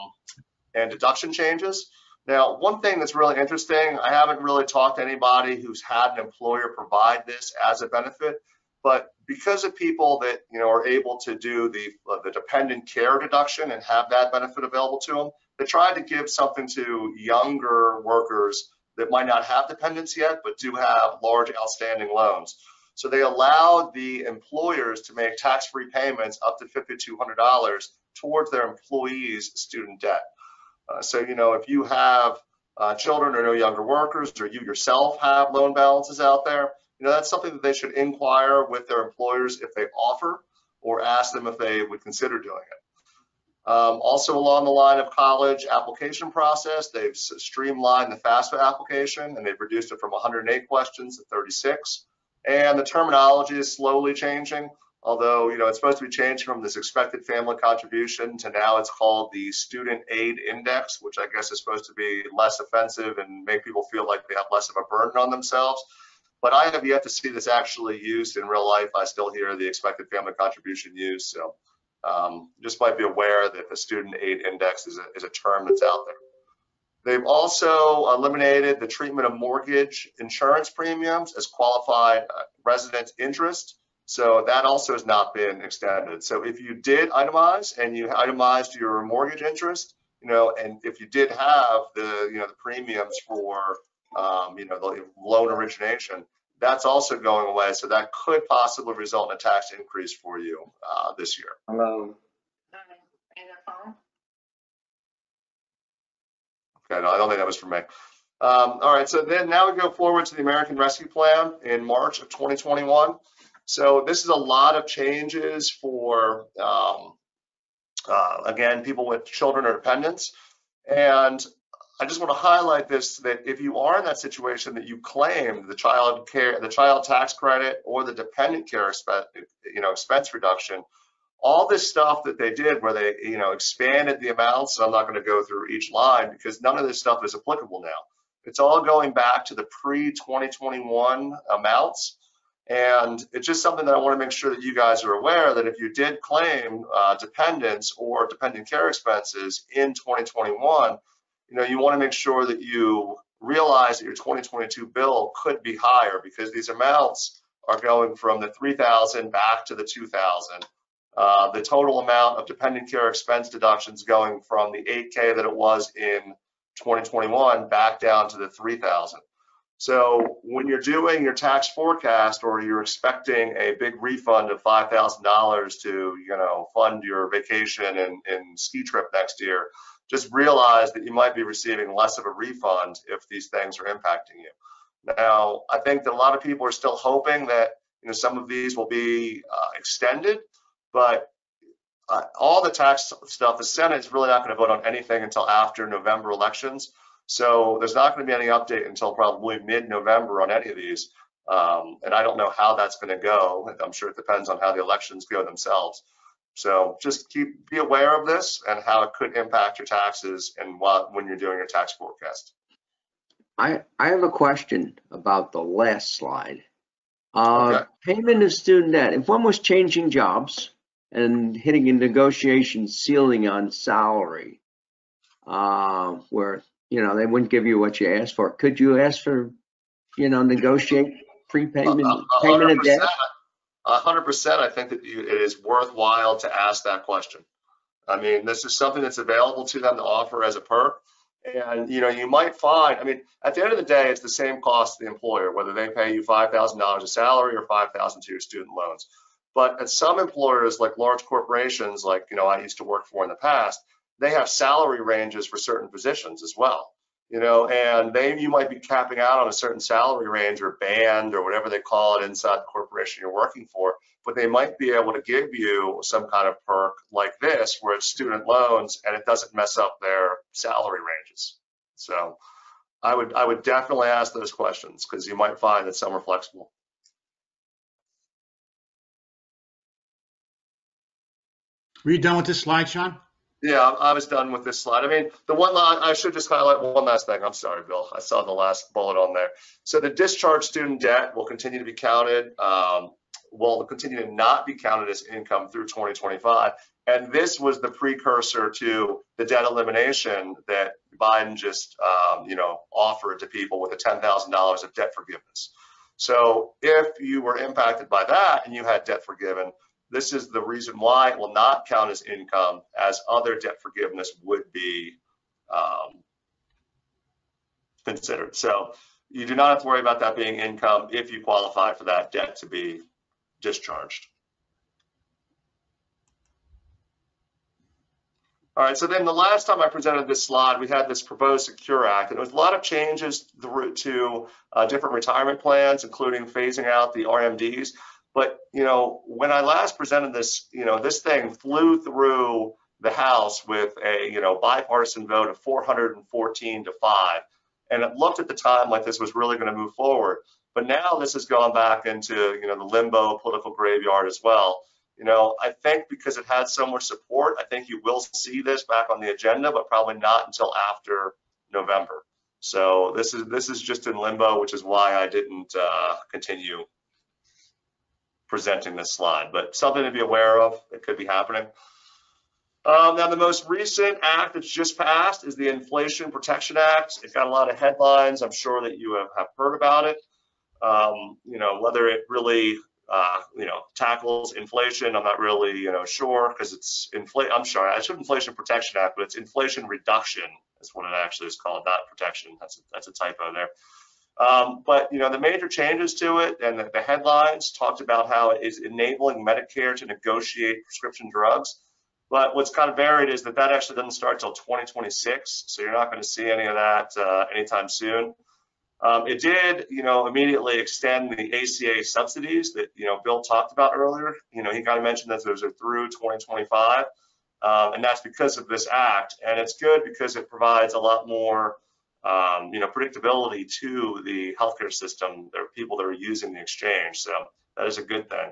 Speaker 3: and deduction changes. Now, one thing that's really interesting, I haven't really talked to anybody who's had an employer provide this as a benefit, but because of people that you know are able to do the uh, the dependent care deduction and have that benefit available to them, they tried to give something to younger workers that might not have dependents yet, but do have large outstanding loans. So they allowed the employers to make tax-free payments up to $5,200 towards their employees' student debt. Uh, so, you know, if you have uh, children or no younger workers, or you yourself have loan balances out there, you know, that's something that they should inquire with their employers if they offer or ask them if they would consider doing it. Um, also along the line of college application process, they've streamlined the FAFSA application and they've reduced it from 108 questions to 36. And the terminology is slowly changing. Although, you know, it's supposed to be changed from this expected family contribution to now it's called the student aid index, which I guess is supposed to be less offensive and make people feel like they have less of a burden on themselves. But I have yet to see this actually used in real life. I still hear the expected family contribution used. So um, just might be aware that the student aid index is a, is a term that's out there. They've also eliminated the treatment of mortgage insurance premiums as qualified uh, residence interest. So that also has not been extended. So if you did itemize and you itemized your mortgage interest, you know, and if you did have the, you know, the premiums for, um, you know, the loan origination, that's also going away. So that could possibly result in a tax increase for you uh, this year.
Speaker 4: Hello.
Speaker 3: Okay, no, I don't think that was for me. Um, all right, so then now we go forward to the American Rescue Plan in March of 2021. So this is a lot of changes for, um, uh, again, people with children or dependents. And I just want to highlight this, that if you are in that situation that you claim the child care, the child tax credit or the dependent care expense, you know, expense reduction, all this stuff that they did where they, you know, expanded the amounts, I'm not going to go through each line because none of this stuff is applicable now. It's all going back to the pre-2021 amounts. And it's just something that I want to make sure that you guys are aware that if you did claim uh, dependents or dependent care expenses in 2021, you know, you want to make sure that you realize that your 2022 bill could be higher because these amounts are going from the 3,000 back to the 2,000. Uh, the total amount of dependent care expense deductions going from the 8K that it was in 2021 back down to the 3,000. So when you're doing your tax forecast or you're expecting a big refund of $5,000 to, you know, fund your vacation and, and ski trip next year, just realize that you might be receiving less of a refund if these things are impacting you. Now, I think that a lot of people are still hoping that, you know, some of these will be uh, extended, but uh, all the tax stuff, the Senate is really not going to vote on anything until after November elections. So there's not going to be any update until probably mid-November on any of these. Um, and I don't know how that's going to go. I'm sure it depends on how the elections go themselves. So just keep be aware of this and how it could impact your taxes and what when you're doing your tax forecast.
Speaker 5: I, I have a question about the last slide. Uh,
Speaker 3: Okay.
Speaker 5: payment of student debt. If one was changing jobs and hitting a negotiation ceiling on salary, uh, where, you know, they wouldn't give you what you asked for, could you ask for, you know, negotiate prepayment, payment
Speaker 3: hundred
Speaker 5: of debt?
Speaker 3: Hundred percent, I think that you, it is worthwhile to ask that question. I mean, this is something that's available to them to offer as a perk. And, you know, you might find, I mean, at the end of the day, it's the same cost to the employer, whether they pay you five thousand dollars a salary or five thousand to your student loans. But at some employers, like large corporations, like, you know, I used to work for in the past, they have salary ranges for certain positions as well you know, and they you might be capping out on a certain salary range or band or whatever they call it inside the corporation you're working for, but they might be able to give you some kind of perk like this where it's student loans and it doesn't mess up their salary ranges. So I would I would definitely ask those questions because you might find that some are flexible.
Speaker 2: Were you done with this slide, Sean?
Speaker 3: Yeah, I was done with this slide. I mean, the one I should just highlight one last thing. I'm sorry, Bill. I saw the last bullet on there. So the discharged student debt will continue to be counted, um, will continue to not be counted as income through 2025. And this was the precursor to the debt elimination that Biden just, um, you know, offered to people with the $10,000 of debt forgiveness. So if you were impacted by that and you had debt forgiven, this is the reason why it will not count as income as other debt forgiveness would be um, considered. So you do not have to worry about that being income if you qualify for that debt to be discharged. All right, so then the last time I presented this slide, we had this proposed Secure Act, and it was a lot of changes to uh, different retirement plans, including phasing out the RMDs. But, you know, when I last presented this, you know, this thing flew through the House with a, you know, bipartisan vote of 414 to 5. And it looked at the time like this was really going to move forward. But now this has gone back into, you know, the limbo political graveyard as well. you know, I think because it had so much support, I think you will see this back on the agenda, but probably not until after November. So this is this is just in limbo, which is why I didn't uh, continue presenting this slide, but something to be aware of. It could be happening. Um, now, the most recent act that's just passed is the Inflation Protection Act. It's got a lot of headlines. I'm sure that you have, heard about it. Um, you know, whether it really, uh, you know, tackles inflation, I'm not really, you know, sure because it's inflate. I'm sorry, I should Inflation Protection Act, but it's inflation reduction is what it actually is called, not protection. That's a, that's a typo there. Um, but you know, the major changes to it and the, the headlines talked about how it is enabling Medicare to negotiate prescription drugs. But what's kind of varied is that that actually doesn't start till 2026, so you're not going to see any of that uh, anytime soon. Um, it did, you know, immediately extend the ACA subsidies that, you know, Bill talked about earlier. You know, he kind of mentioned that those are through 2025, um, and that's because of this act. And it's good because it provides a lot more, um, you know, predictability to the healthcare system. There are people that are using the exchange, so that is a good thing.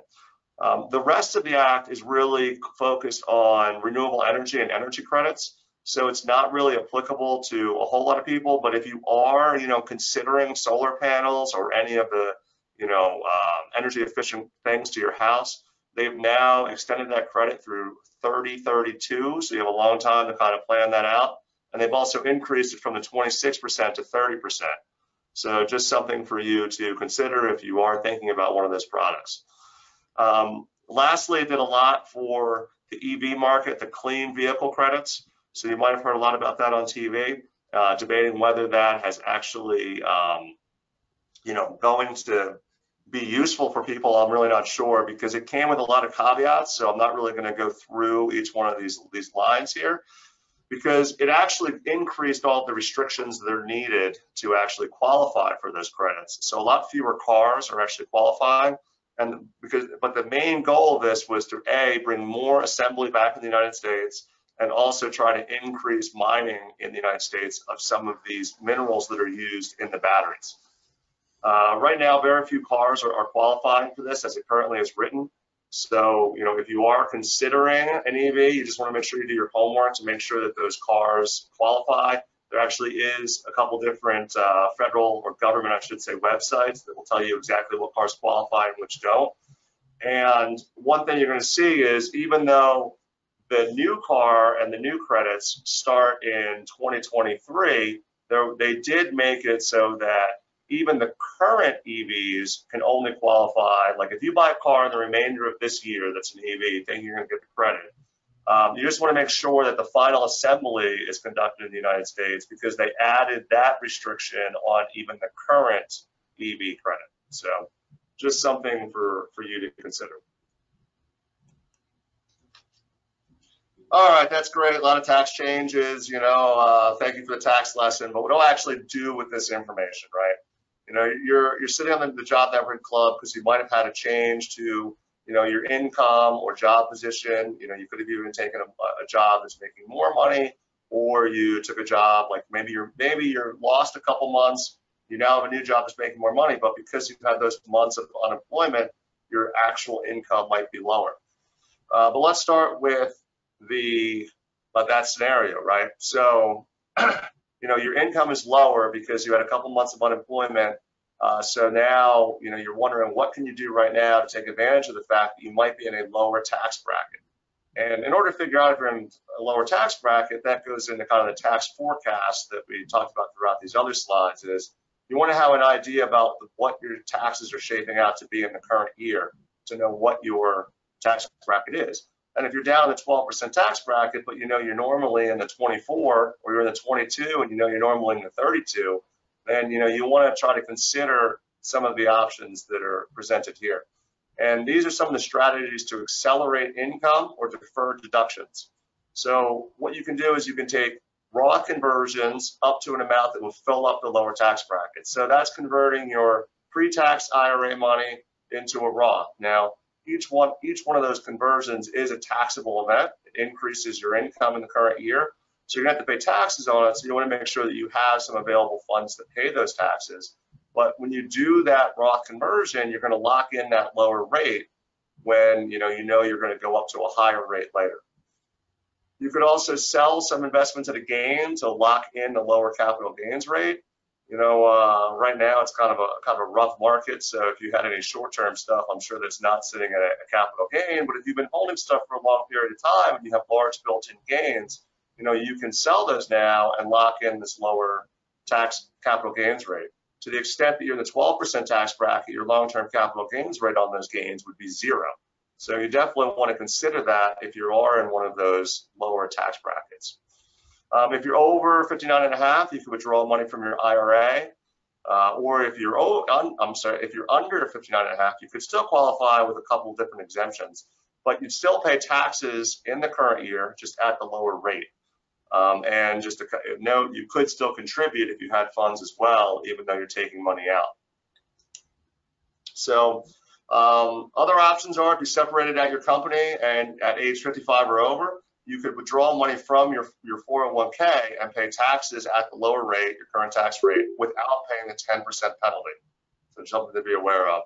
Speaker 3: Um, the rest of the act is really focused on renewable energy and energy credits. So it's not really applicable to a whole lot of people, but if you are, you know, considering solar panels or any of the, you know, um, energy efficient things to your house, they've now extended that credit through 3032. So you have a long time to kind of plan that out. And they've also increased it from the 26% to 30%. So just something for you to consider if you are thinking about one of those products. Um, lastly, did a lot for the EV market, the clean vehicle credits. So you might have heard a lot about that on TV, uh, debating whether that has actually, um, you know, going to be useful for people. I'm really not sure because it came with a lot of caveats. So I'm not really going to go through each one of these these lines here because it actually increased all the restrictions that are needed to actually qualify for those credits. So a lot fewer cars are actually qualifying. And because, but the main goal of this was to A, bring more assembly back in the United States and also try to increase mining in the United States of some of these minerals that are used in the batteries. Uh, right now, very few cars are, are, qualifying for this as it currently is written. So, you know, if you are considering an EV, you just want to make sure you do your homework to make sure that those cars qualify. There actually is a couple different uh, federal or government, I should say, websites that will tell you exactly what cars qualify and which don't. And one thing you're going to see is even though the new car and the new credits start in 2023, they did make it so that even the current EVs can only qualify. Like if you buy a car in the remainder of this year that's an EV, then you're going to get the credit. Um, you just want to make sure that the final assembly is conducted in the United States because they added that restriction on even the current EV credit. So just something for, for you to consider. All right, that's great. A lot of tax changes, you know, uh, thank you for the tax lesson, but what do I actually do with this information, right? You know, you're, you're sitting on the, the job network club because you might have had a change to you know, your income or job position. You know, you could have even taken a, a job that's making more money, or you took a job like maybe you're maybe you're lost a couple months. You now have a new job that's making more money, but because you've had those months of unemployment, your actual income might be lower. Uh, but let's start with the uh, that scenario, right? So, [clears throat] you know, your income is lower because you had a couple months of unemployment uh, so now, you know, you're wondering what can you do right now to take advantage of the fact that you might be in a lower tax bracket. And in order to figure out if you're in a lower tax bracket, that goes into kind of the tax forecast that we talked about throughout these other slides is you want to have an idea about what your taxes are shaping out to be in the current year to know what your tax bracket is. And if you're down in the 12% tax bracket, but you know you're normally in the 24 or you're in the 22 and you know you're normally in the 32, then you know you want to try to consider some of the options that are presented here. And these are some of the strategies to accelerate income or defer deductions. So what you can do is you can take Roth conversions up to an amount that will fill up the lower tax bracket. So that's converting your pre-tax IRA money into a Roth. Now, each one, each one of those conversions is a taxable event. It increases your income in the current year. So you're gonna have to pay taxes on it. So you wanna make sure that you have some available funds to pay those taxes. But when you do that Roth conversion, you're gonna lock in that lower rate. when you know you know you're going to go up to a higher rate later. You could also sell some investments at a gain to lock in the lower capital gains rate. You know, uh, right now it's kind of a kind of a rough market. So if you had any short-term stuff, I'm sure that's not sitting at a, a capital gain. But if you've been holding stuff for a long period of time and you have large built-in gains, you know, you can sell those now and lock in this lower tax capital gains rate. To the extent that you're in the 12% tax bracket, your long-term capital gains rate on those gains would be zero. So you definitely want to consider that if you are in one of those lower tax brackets. Um, if you're over 59 and a half, you can withdraw money from your IRA. Uh, or if you're, oh, un, I'm sorry, if you're under 59 and a half, you could still qualify with a couple different exemptions, but you'd still pay taxes in the current year, just at the lower rate. Um, and just to note, you could still contribute if you had funds as well, even though you're taking money out. So um, other options are if you separated at your company and at age 55 or over, you could withdraw money from your, your 401k and pay taxes at the lower rate, your current tax rate, without paying the 10% penalty. So something to be aware of.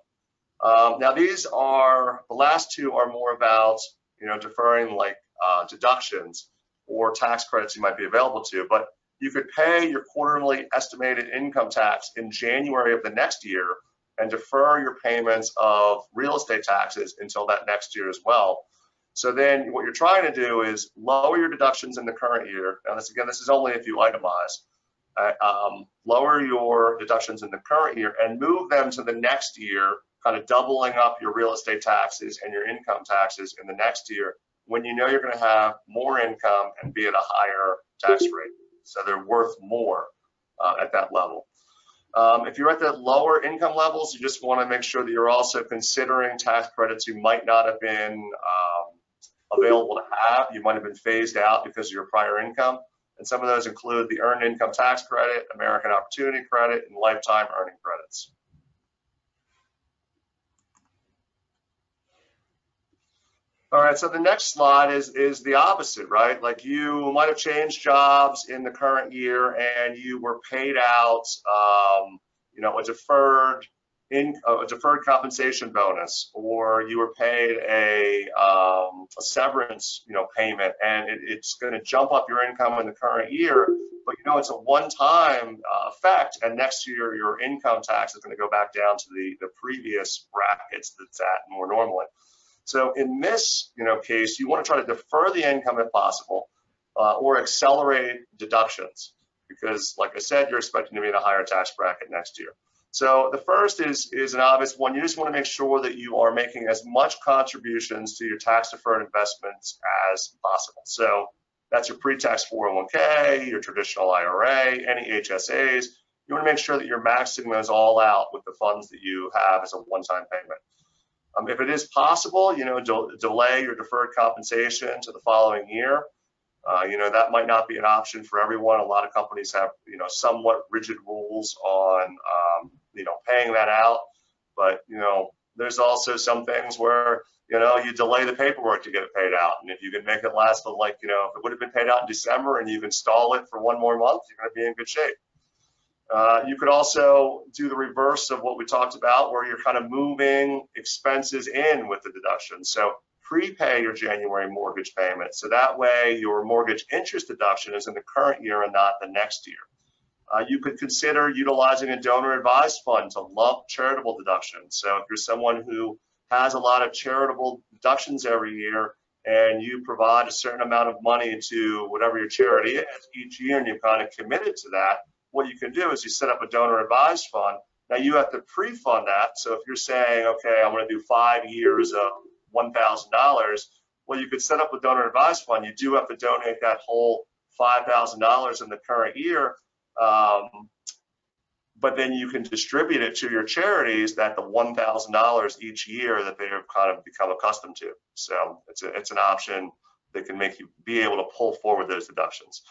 Speaker 3: Um, now these are, the last two are more about, you know, deferring like uh, deductions or tax credits you might be available to, but you could pay your quarterly estimated income tax in January of the next year and defer your payments of real estate taxes until that next year as well. So then what you're trying to do is lower your deductions in the current year. Now this again, this is only if you itemize. Uh, um, lower your deductions in the current year and move them to the next year, kind of doubling up your real estate taxes and your income taxes in the next year when you know you're going to have more income and be at a higher tax rate. So they're worth more uh, at that level. Um, if you're at the lower income levels, you just want to make sure that you're also considering tax credits you might not have been um, available to have. You might have been phased out because of your prior income. And some of those include the Earned Income Tax Credit, American Opportunity Credit, and Lifetime Learning Credits. All right, so the next slide is, is the opposite, right? Like you might have changed jobs in the current year and you were paid out, um, you know, a deferred in a deferred compensation bonus, or you were paid a, um, a severance, you know, payment, and it, it's going to jump up your income in the current year. But you know, it's a one-time uh, effect, and next year your income tax is going to go back down to the the previous brackets that's at more normally. So in this you know, case, you want to try to defer the income if possible uh, or accelerate deductions because like I said, you're expecting to be in a higher tax bracket next year. So the first is, is an obvious one. You just want to make sure that you are making as much contributions to your tax deferred investments as possible. So that's your pre-tax 401k, your traditional IRA, any HSAs. You want to make sure that you're maxing those all out with the funds that you have as a one-time payment. Um, if it is possible, you know, de delay your deferred compensation to the following year. Uh, you know, that might not be an option for everyone. A lot of companies have, you know, somewhat rigid rules on, um, you know, paying that out. But, you know, there's also some things where, you know, you delay the paperwork to get it paid out. And if you can make it last like, you know, if it would have been paid out in December and you install it for one more month, you're going to be in good shape. Uh, you could also do the reverse of what we talked about, where you're kind of moving expenses in with the deduction. So prepay your January mortgage payment. So that way your mortgage interest deduction is in the current year and not the next year. Uh, you could consider utilizing a donor advised fund to lump charitable deductions. So if you're someone who has a lot of charitable deductions every year and you provide a certain amount of money to whatever your charity is each year and you've kind of committed to that, what you can do is you set up a donor advised fund. Now you have to pre-fund that. So if you're saying, okay, I'm going to do five years of $1,000, well, you could set up a donor advised fund. You do have to donate that whole $5,000 in the current year. Um, but then you can distribute it to your charities that the $1,000 each year that they have kind of become accustomed to. So it's, a, it's an option that can make you be able to pull forward those deductions.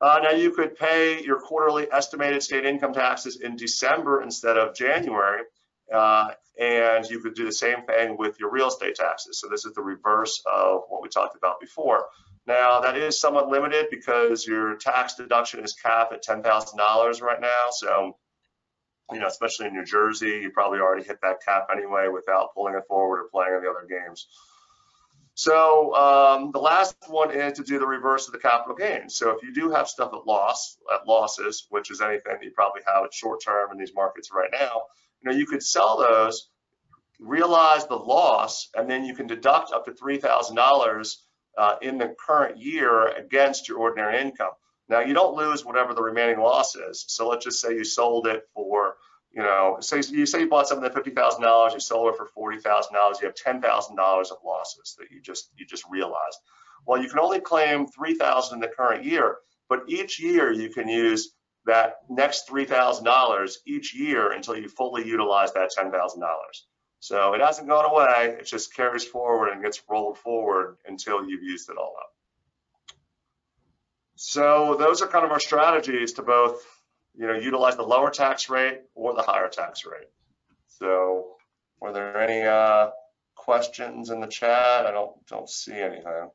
Speaker 3: Uh, now you could pay your quarterly estimated state income taxes in December instead of January, uh, and you could do the same thing with your real estate taxes. So this is the reverse of what we talked about before. Now that is somewhat limited because your tax deduction is capped at $10,000 right now. So you know, especially in New Jersey, you probably already hit that cap anyway without pulling it forward or playing in the other games. So um, the last one is to do the reverse of the capital gains. So if you do have stuff at loss, at losses, which is anything that you probably have at short term in these markets right now, you know, you could sell those, realize the loss, and then you can deduct up to $3,000 uh, in the current year against your ordinary income. Now you don't lose whatever the remaining loss is. So let's just say you sold it for, you know, say you say you bought something at fifty thousand dollars, you sold it for forty thousand dollars, you have ten thousand dollars of losses that you just you just realized. Well, you can only claim three thousand in the current year, but each year you can use that next three thousand dollars each year until you fully utilize that ten thousand dollars. So it hasn't gone away, it just carries forward and gets rolled forward until you've used it all up. So those are kind of our strategies to both, you know, utilize the lower tax rate or the higher tax rate. So were there any uh, questions in the chat? I don't don't see anything.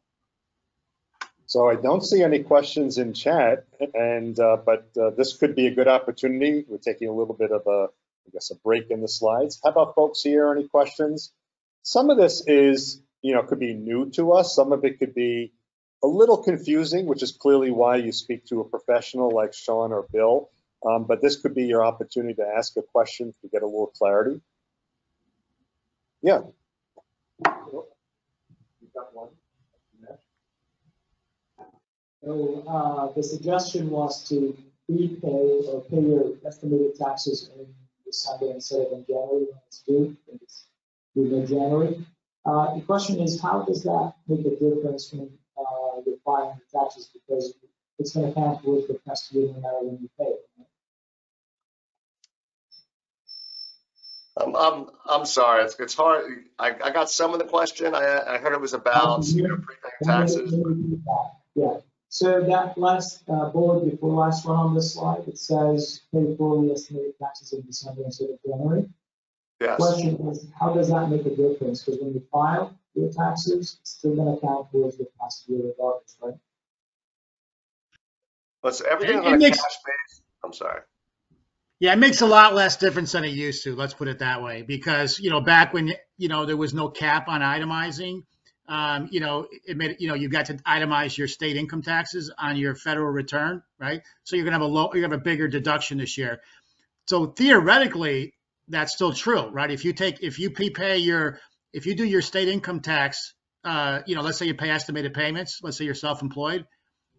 Speaker 1: So I don't see any questions in chat, and uh, but uh, this could be a good opportunity. We're taking a little bit of a, I guess, a break in the slides. How about folks here? Any questions? Some of this is, you know, could be new to us. Some of it could be a little confusing, which is clearly why you speak to a professional like Sean or Bill. Um, but this could be your opportunity to ask a question to get a little clarity. Yeah.
Speaker 6: So, uh, the suggestion was to prepay or pay your estimated taxes in December instead of in January when it's due, I it's due in January. Uh, the question is, how does that make a difference when, uh, you're filing the taxes? Because it's gonna count towards the next year no matter when you pay.
Speaker 3: I'm I'm, I'm sorry. It's, it's hard. I, I got some of the question. I, I heard it was about you know prepaying taxes.
Speaker 6: let me repeat that. Yeah, so that last uh, bullet before last one on this slide, it says pay fully estimated taxes in December instead of January.
Speaker 3: Yes.
Speaker 6: Question is, how does that make a difference? Because when you file your taxes, it's still gonna count towards the past year regardless, right?
Speaker 3: But so everything
Speaker 2: It-
Speaker 3: on
Speaker 2: it
Speaker 3: a
Speaker 2: makes-
Speaker 3: cash base. I'm sorry.
Speaker 2: Yeah, it makes a lot less difference than it used to. Let's put it that way, because you know back when you know there was no cap on itemizing, um, you know it made you know you got to itemize your state income taxes on your federal return, right? So you're gonna have a low, you have a bigger deduction this year. So theoretically, that's still true, right? If you take if you prepay your if you do your state income tax, uh, you know, let's say you pay estimated payments, let's say you're self-employed,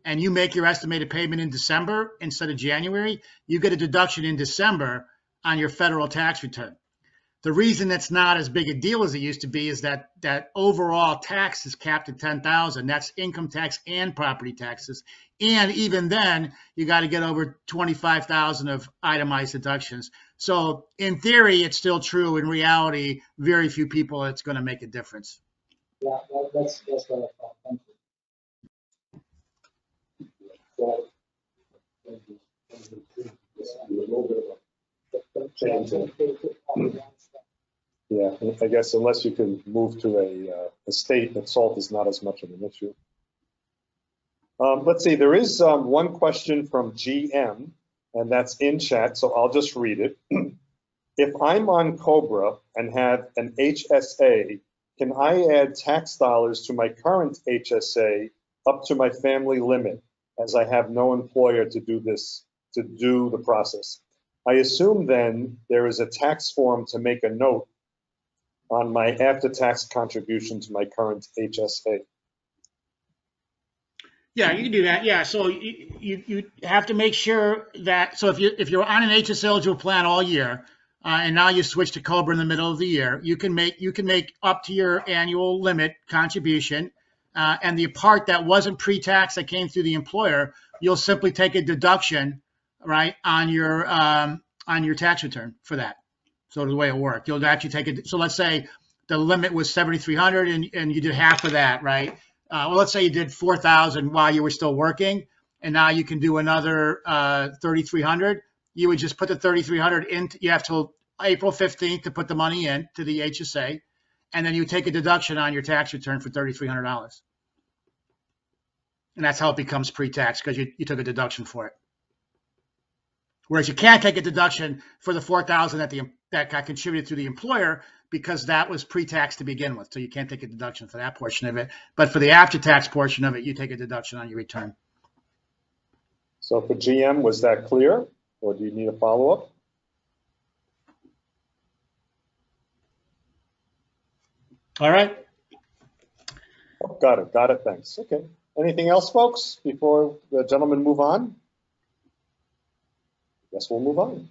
Speaker 2: and you make your estimated payment in December instead of January, you get a deduction in December on your federal tax return. The reason that's not as big a deal as it used to be is that that overall tax is capped at 10,000. That's income tax and property taxes. And even then, you got to get over 25,000 of itemized deductions. So in theory, it's still true. In reality, very few people it's going to make a difference.
Speaker 6: Yeah, that's, that's what I thought, thank you.
Speaker 1: Yeah, I guess unless you can move to a, uh, a state that SALT is not as much of an issue. Um, let's see, there is, um, one question from GM, and that's in chat, so I'll just read it. [clears throat] If I'm on COBRA and have an HSA, can I add tax dollars to my current HSA up to my family limit, as I have no employer to do this, to do the process? I assume then there is a tax form to make a note on my after-tax contribution to my current HSA.
Speaker 2: Yeah, you can do that. Yeah, so you, you, you have to make sure that, so if you, if you're on an HS eligible plan all year, uh, and now you switch to COBRA in the middle of the year, you can make, you can make up to your annual limit contribution. Uh, and the part that wasn't pre-tax that came through the employer, you'll simply take a deduction, right, on your, um, on your tax return for that. So the way it worked, you'll actually take it. So let's say the limit was 7,300 and, and you did half of that, right? Uh, well, let's say you did 4,000 while you were still working, and now you can do another uh, 3,300. You would just put the 3,300 in. You have till April 15th to put the money in to the HSA, and then you take a deduction on your tax return for $3,300. And that's how it becomes pre-tax because you, you took a deduction for it. Whereas you can't take a deduction for the 4,000 that the, that got contributed through the employer because that was pre-tax to begin with. So you can't take a deduction for that portion of it. But for the after-tax portion of it, you take a deduction on your return.
Speaker 1: So for GM, was that clear, or do you need a follow-up?
Speaker 2: All right.
Speaker 1: Oh, Got it, got it, thanks. Okay. Anything else, folks, before the gentlemen move on? Guess we'll move on.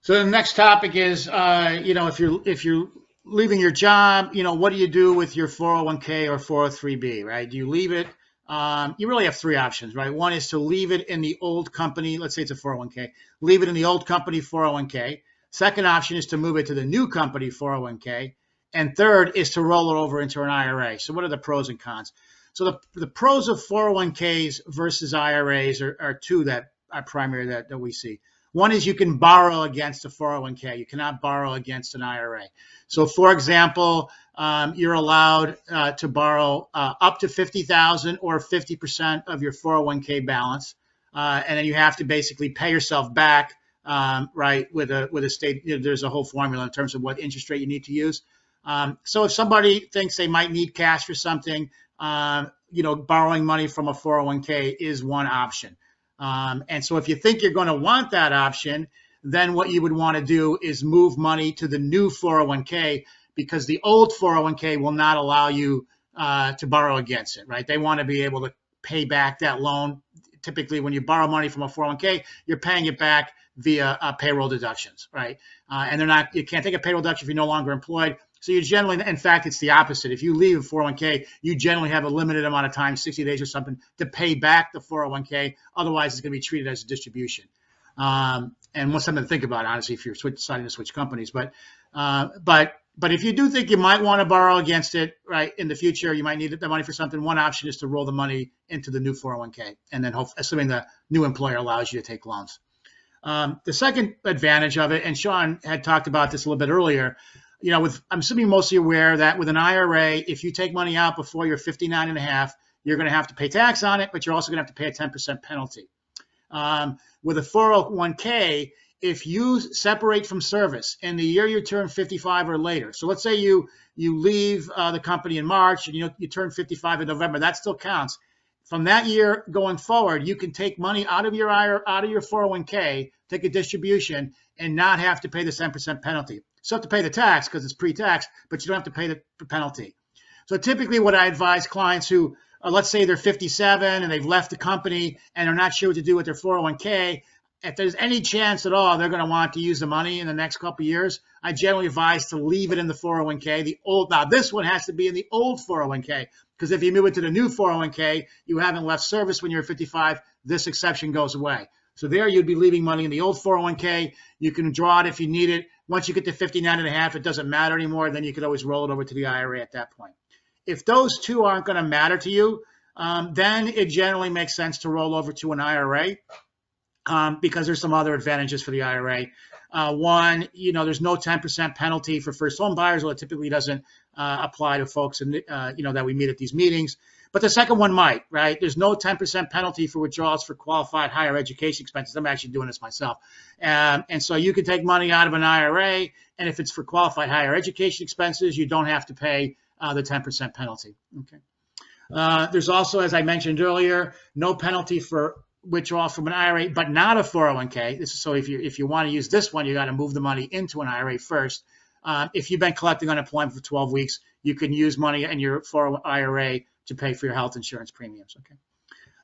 Speaker 2: So the next topic is, uh, you know, if you're if you're leaving your job, you know, what do you do with your 401k or 403b, right? Do you leave it? Um, you really have three options, right? One is to leave it in the old company. Let's say it's a 401k. Leave it in the old company 401k. Second option is to move it to the new company 401k. And third is to roll it over into an IRA. So what are the pros and cons? So the, the pros of 401ks versus IRAs are, are two that are primary that, that we see. One is you can borrow against a 401k. You cannot borrow against an IRA. So, for example, um, you're allowed uh, to borrow uh, up to 50,000 or 50% of your 401k balance, uh, and then you have to basically pay yourself back, um, right? With a with a state, you know, there's a whole formula in terms of what interest rate you need to use. Um, so, if somebody thinks they might need cash for something, um, you know, borrowing money from a 401k is one option. Um, and so if you think you're going to want that option, then what you would want to do is move money to the new 401k because the old 401k will not allow you uh, to borrow against it, right? They want to be able to pay back that loan. Typically, when you borrow money from a 401k, you're paying it back via uh, payroll deductions, right? Uh, and they're not, you can't take a payroll deduction if you're no longer employed. So you generally, in fact, it's the opposite. If you leave a 401k, you generally have a limited amount of time, 60 days or something, to pay back the 401k. Otherwise, it's going to be treated as a distribution. Um, and what's something to think about, honestly, if you're switch, deciding to switch companies. But, uh, but, but if you do think you might want to borrow against it, right, in the future, you might need the money for something. One option is to roll the money into the new 401k, and then hope, assuming the new employer allows you to take loans. Um, the second advantage of it, and Sean had talked about this a little bit earlier, you know, with I'm assuming mostly aware that with an IRA, if you take money out before you're 59 and a half, you're going to have to pay tax on it, but you're also going to have to pay a 10% penalty. Um, with a 401k, if you separate from service in the year you turn 55 or later, so let's say you you leave uh, the company in March and you you turn 55 in November, that still counts. From that year going forward, you can take money out of your out of your 401k, take a distribution, and not have to pay the 10% penalty. Still have to pay the tax because it's pre-tax, but you don't have to pay the penalty. So typically, what I advise clients who, uh, let's say they're 57 and they've left the company and they're not sure what to do with their 401k, if there's any chance at all they're going to want to use the money in the next couple years, I generally advise to leave it in the 401k. The old now this one has to be in the old 401k because if you move it to the new 401k, you haven't left service when you're 55. This exception goes away. So there you'd be leaving money in the old 401k. You can draw it if you need it. Once you get to 59 and a half, it doesn't matter anymore. Then you could always roll it over to the IRA at that point. If those two aren't going to matter to you, um, then it generally makes sense to roll over to an IRA um, because there's some other advantages for the IRA. Uh, one, you know, there's no 10% penalty for first home buyers, well, it typically doesn't uh, apply to folks, in, uh, you know, that we meet at these meetings. But the second one might, right? There's no 10% penalty for withdrawals for qualified higher education expenses. I'm actually doing this myself. Um, and so you can take money out of an IRA, and if it's for qualified higher education expenses, you don't have to pay uh, the 10% penalty. Okay. Uh, there's also, as I mentioned earlier, no penalty for withdrawal from an IRA, but not a 401k. This is so if you if you want to use this one, you got to move the money into an IRA first. Um, if you've been collecting unemployment for 12 weeks, you can use money in your 401 IRA to pay for your health insurance premiums. Okay.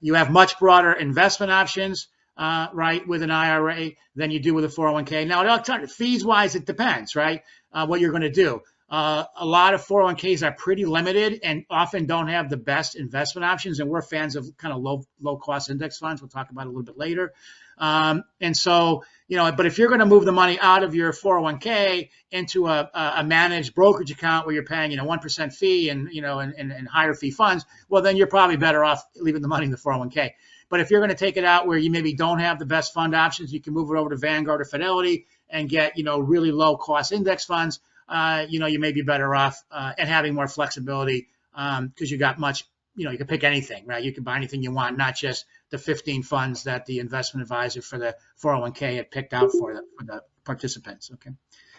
Speaker 2: You have much broader investment options, uh, right, with an IRA than you do with a 401k. Now, fees wise, it depends, right, uh, what you're going to do. Uh, a lot of 401ks are pretty limited and often don't have the best investment options. And we're fans of kind of low low cost index funds. We'll talk about a little bit later. Um, and so, you know, but if you're going to move the money out of your 401k into a, a managed brokerage account where you're paying, you know, 1% fee and, you know, and, and, and higher fee funds, well, then you're probably better off leaving the money in the 401k. But if you're going to take it out where you maybe don't have the best fund options, you can move it over to Vanguard or Fidelity and get, you know, really low cost index funds uh, you know, you may be better off uh, and having more flexibility because um, you got much you know, you can pick anything, right? You can buy anything you want, not just the 15 funds that the investment advisor for the 401k had picked out for the, for the participants. Okay.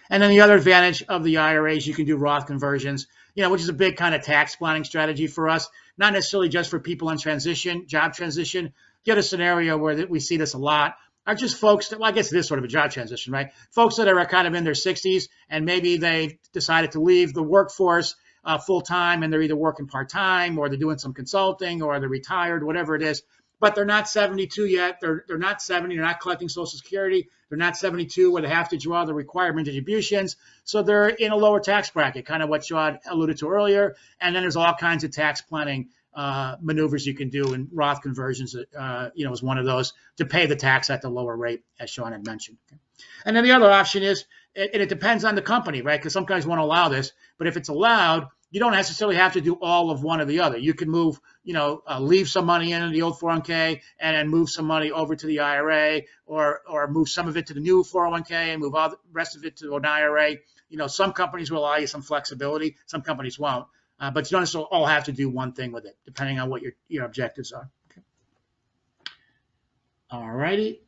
Speaker 2: And then the other advantage of the IRAs, you can do Roth conversions, you know, which is a big kind of tax planning strategy for us, not necessarily just for people in transition, job transition. Get a scenario where that we see this a lot are just folks that, well, I guess it is sort of a job transition, right? Folks that are kind of in their 60s and maybe they decided to leave the workforce uh, full time and they're either working part time or they're doing some consulting or they're retired, whatever it is. But they're not 72 yet. They're they're not 70. They're not collecting Social Security. They're not 72 where they have to draw the requirement distributions. So they're in a lower tax bracket, kind of what Sean alluded to earlier. And then there's all kinds of tax planning uh, maneuvers you can do, and Roth conversions, uh, you know, is one of those to pay the tax at the lower rate, as Sean had mentioned. And then the other option is, and it depends on the company, right? Because some guys won't allow this, but if it's allowed, you don't necessarily have to do all of one or the other. You can move, you know, uh, leave some money in the old 401k and then move some money over to the IRA, or or move some of it to the new 401k and move all the rest of it to an IRA. You know, some companies will allow you some flexibility, some companies won't. Uh, but you don't necessarily all have to do one thing with it, depending on what your, your objectives are. Okay. All righty.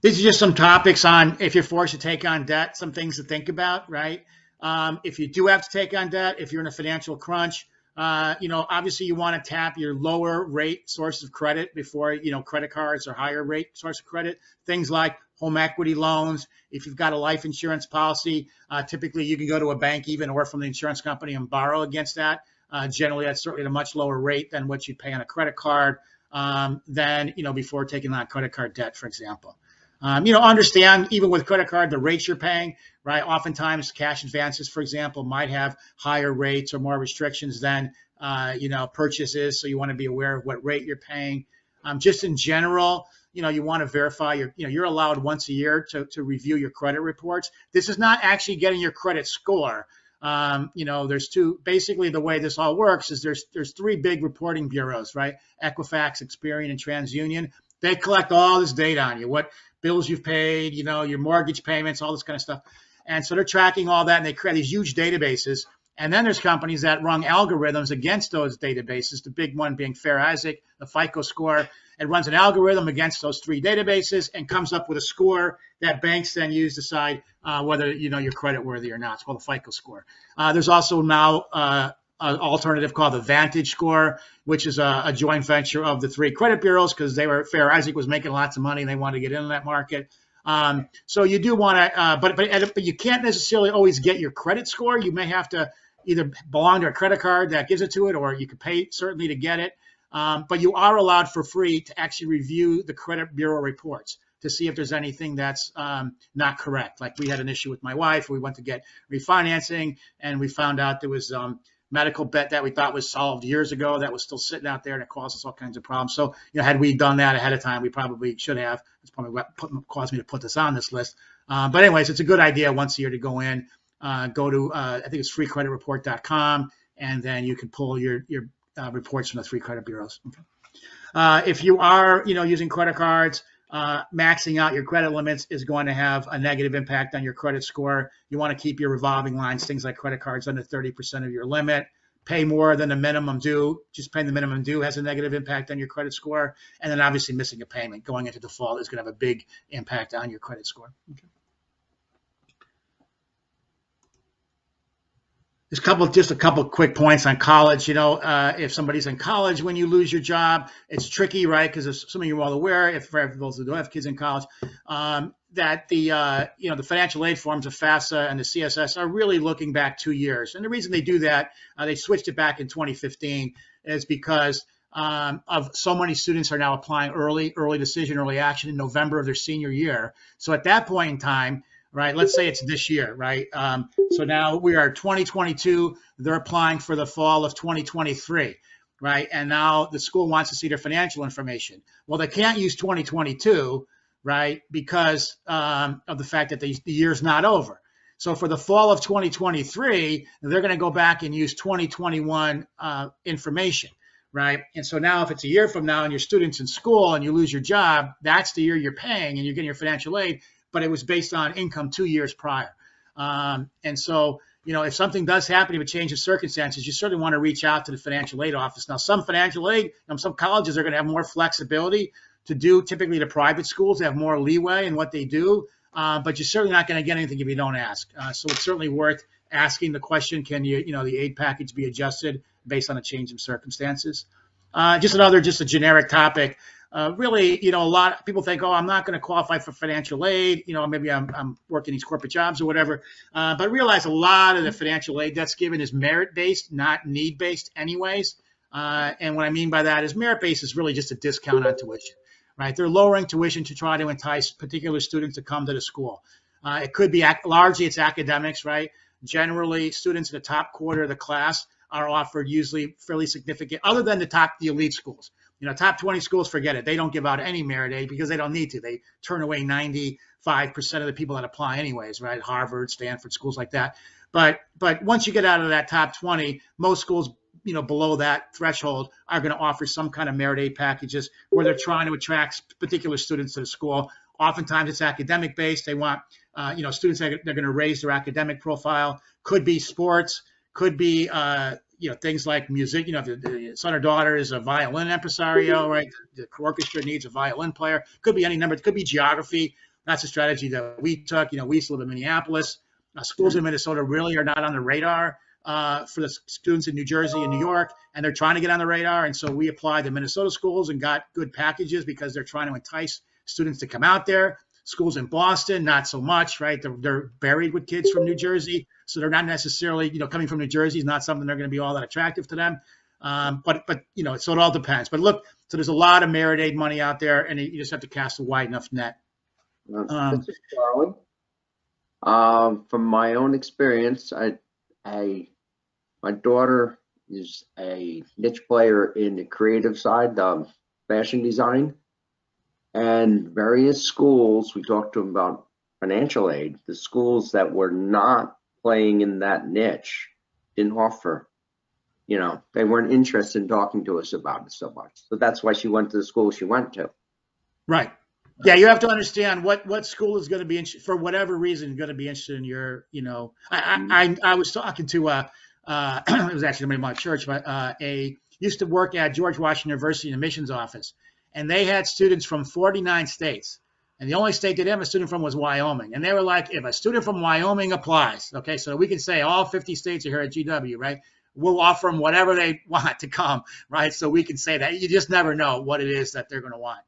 Speaker 2: These are just some topics on if you're forced to take on debt, some things to think about, right? Um, if you do have to take on debt, if you're in a financial crunch, uh, you know, obviously you want to tap your lower rate source of credit before, you know, credit cards or higher rate source of credit. Things like home equity loans. If you've got a life insurance policy, uh, typically you can go to a bank even or from the insurance company and borrow against that. Uh, generally, that's certainly at a much lower rate than what you'd pay on a credit card. Um, than you know before taking on credit card debt, for example. Um, you know, understand even with credit card the rates you're paying, right? Oftentimes, cash advances, for example, might have higher rates or more restrictions than uh, you know purchases. So you want to be aware of what rate you're paying. Um, just in general, you know, you want to verify your, you know, you're allowed once a year to, to review your credit reports. This is not actually getting your credit score. Um, you know, there's two, basically the way this all works is there's, there's three big reporting bureaus, right? Equifax, Experian, and TransUnion. They collect all this data on you, what bills you've paid, you know, your mortgage payments, all this kind of stuff. And so they're tracking all that and they create these huge databases. And then there's companies that run algorithms against those databases, the big one being Fair Isaac, the FICO score. It runs an algorithm against those three databases and comes up with a score that banks then use to decide uh, whether you know you're credit worthy or not. It's called the FICO score. Uh, there's also now uh, an alternative called the Vantage score, which is a, a joint venture of the three credit bureaus because they were Fair Isaac was making lots of money and they wanted to get into that market. Um, so you do want to, uh, but, but but you can't necessarily always get your credit score. You may have to either belong to a credit card that gives it to it, or you can pay certainly to get it. Um, but you are allowed for free to actually review the credit bureau reports to see if there's anything that's um, not correct. Like we had an issue with my wife. We went to get refinancing and we found out there was um, medical bet that we thought was solved years ago that was still sitting out there and it caused us all kinds of problems. So, you know, had we done that ahead of time, we probably should have. It's probably what put, caused me to put this on this list. Uh, but anyways, it's a good idea once a year to go in, uh, go to, uh, I think it's freecreditreport.com, and then you can pull your, your uh, reports from the three credit bureaus. Okay. Uh, if you are, you know, using credit cards, uh, maxing out your credit limits is going to have a negative impact on your credit score. You want to keep your revolving lines, things like credit cards, under 30% of your limit. Pay more than the minimum due. Just paying the minimum due has a negative impact on your credit score. And then obviously missing a payment going into default is going to have a big impact on your credit score. Okay. There's a couple, just a couple quick points on college. You know, uh, if somebody's in college when you lose your job, it's tricky, right? Because some of you are all aware, if for those who don't have kids in college, um, that the uh, you know the financial aid forms of FAFSA and the CSS are really looking back two years. And the reason they do that, uh, they switched it back in 2015, is because um, of so many students are now applying early, early decision, early action in November of their senior year. So at that point in time right? Let's say it's this year, right? Um, so now we are 2022. They're applying for the fall of 2023, right? And now the school wants to see their financial information. Well, they can't use 2022, right? Because um, of the fact that the, the year's not over. So for the fall of 2023, they're going to go back and use 2021 uh, information, right? And so now if it's a year from now and your student's in school and you lose your job, that's the year you're paying and you're getting your financial aid but it was based on income two years prior. Um, and so, you know, if something does happen, if a change of circumstances, you certainly want to reach out to the financial aid office. Now, some financial aid, some colleges are going to have more flexibility to do. Typically, the private schools have more leeway in what they do, uh, but you're certainly not going to get anything if you don't ask. Uh, so it's certainly worth asking the question: Can you, you know, the aid package be adjusted based on a change in circumstances? Uh, just another, just a generic topic. Uh, really, you know, a lot of people think, oh, I'm not going to qualify for financial aid. You know, maybe I'm, I'm working these corporate jobs or whatever. Uh, but realize a lot of the financial aid that's given is merit based, not need based, anyways. Uh, and what I mean by that is merit based is really just a discount on tuition, right? They're lowering tuition to try to entice particular students to come to the school. Uh, it could be largely it's academics, right? Generally, students in the top quarter of the class are offered usually fairly significant, other than the top, the elite schools. You know, top 20 schools, forget it. They don't give out any merit aid because they don't need to. They turn away 95% of the people that apply anyways, right? Harvard, Stanford, schools like that. But but once you get out of that top 20, most schools, you know, below that threshold are going to offer some kind of merit aid packages where they're trying to attract particular students to the school. Oftentimes it's academic based. They want, uh, you know, students that they're going to raise their academic profile. Could be sports, could be uh, you know things like music. You know, the, the son or daughter is a violin impresario, right? The orchestra needs a violin player. Could be any number. It could be geography. That's a strategy that we took. You know, we used to live in Minneapolis. Uh, schools in Minnesota really are not on the radar uh, for the students in New Jersey and New York, and they're trying to get on the radar. And so we applied to Minnesota schools and got good packages because they're trying to entice students to come out there. Schools in Boston, not so much, right? They're, they're buried with kids from New Jersey, so they're not necessarily, you know, coming from New Jersey is not something they're going to be all that attractive to them. Um, but but you know, so it all depends. But look, so there's a lot of merit aid money out there, and you just have to cast a wide enough net. Um,
Speaker 5: Charlie. Um, from my own experience, I, I, my daughter is a niche player in the creative side, um, fashion design. And various schools, we talked to them about financial aid, the schools that were not playing in that niche didn't offer, you know, they weren't interested in talking to us about it so much. So that's why she went to the school she went to.
Speaker 2: Right. Yeah, you have to understand what what school is going to be in, for whatever reason going to be interested in your. You know, I I, I, I was talking to uh uh [clears throat] it was actually somebody in my church, but uh a used to work at George Washington University in the missions office, and they had students from 49 states, and the only state they didn't have a student from was Wyoming, and they were like, if a student from Wyoming applies, okay, so we can say all 50 states are here at GW, right? We'll offer them whatever they [laughs] want to come, right? So we can say that you just never know what it is that they're going to want.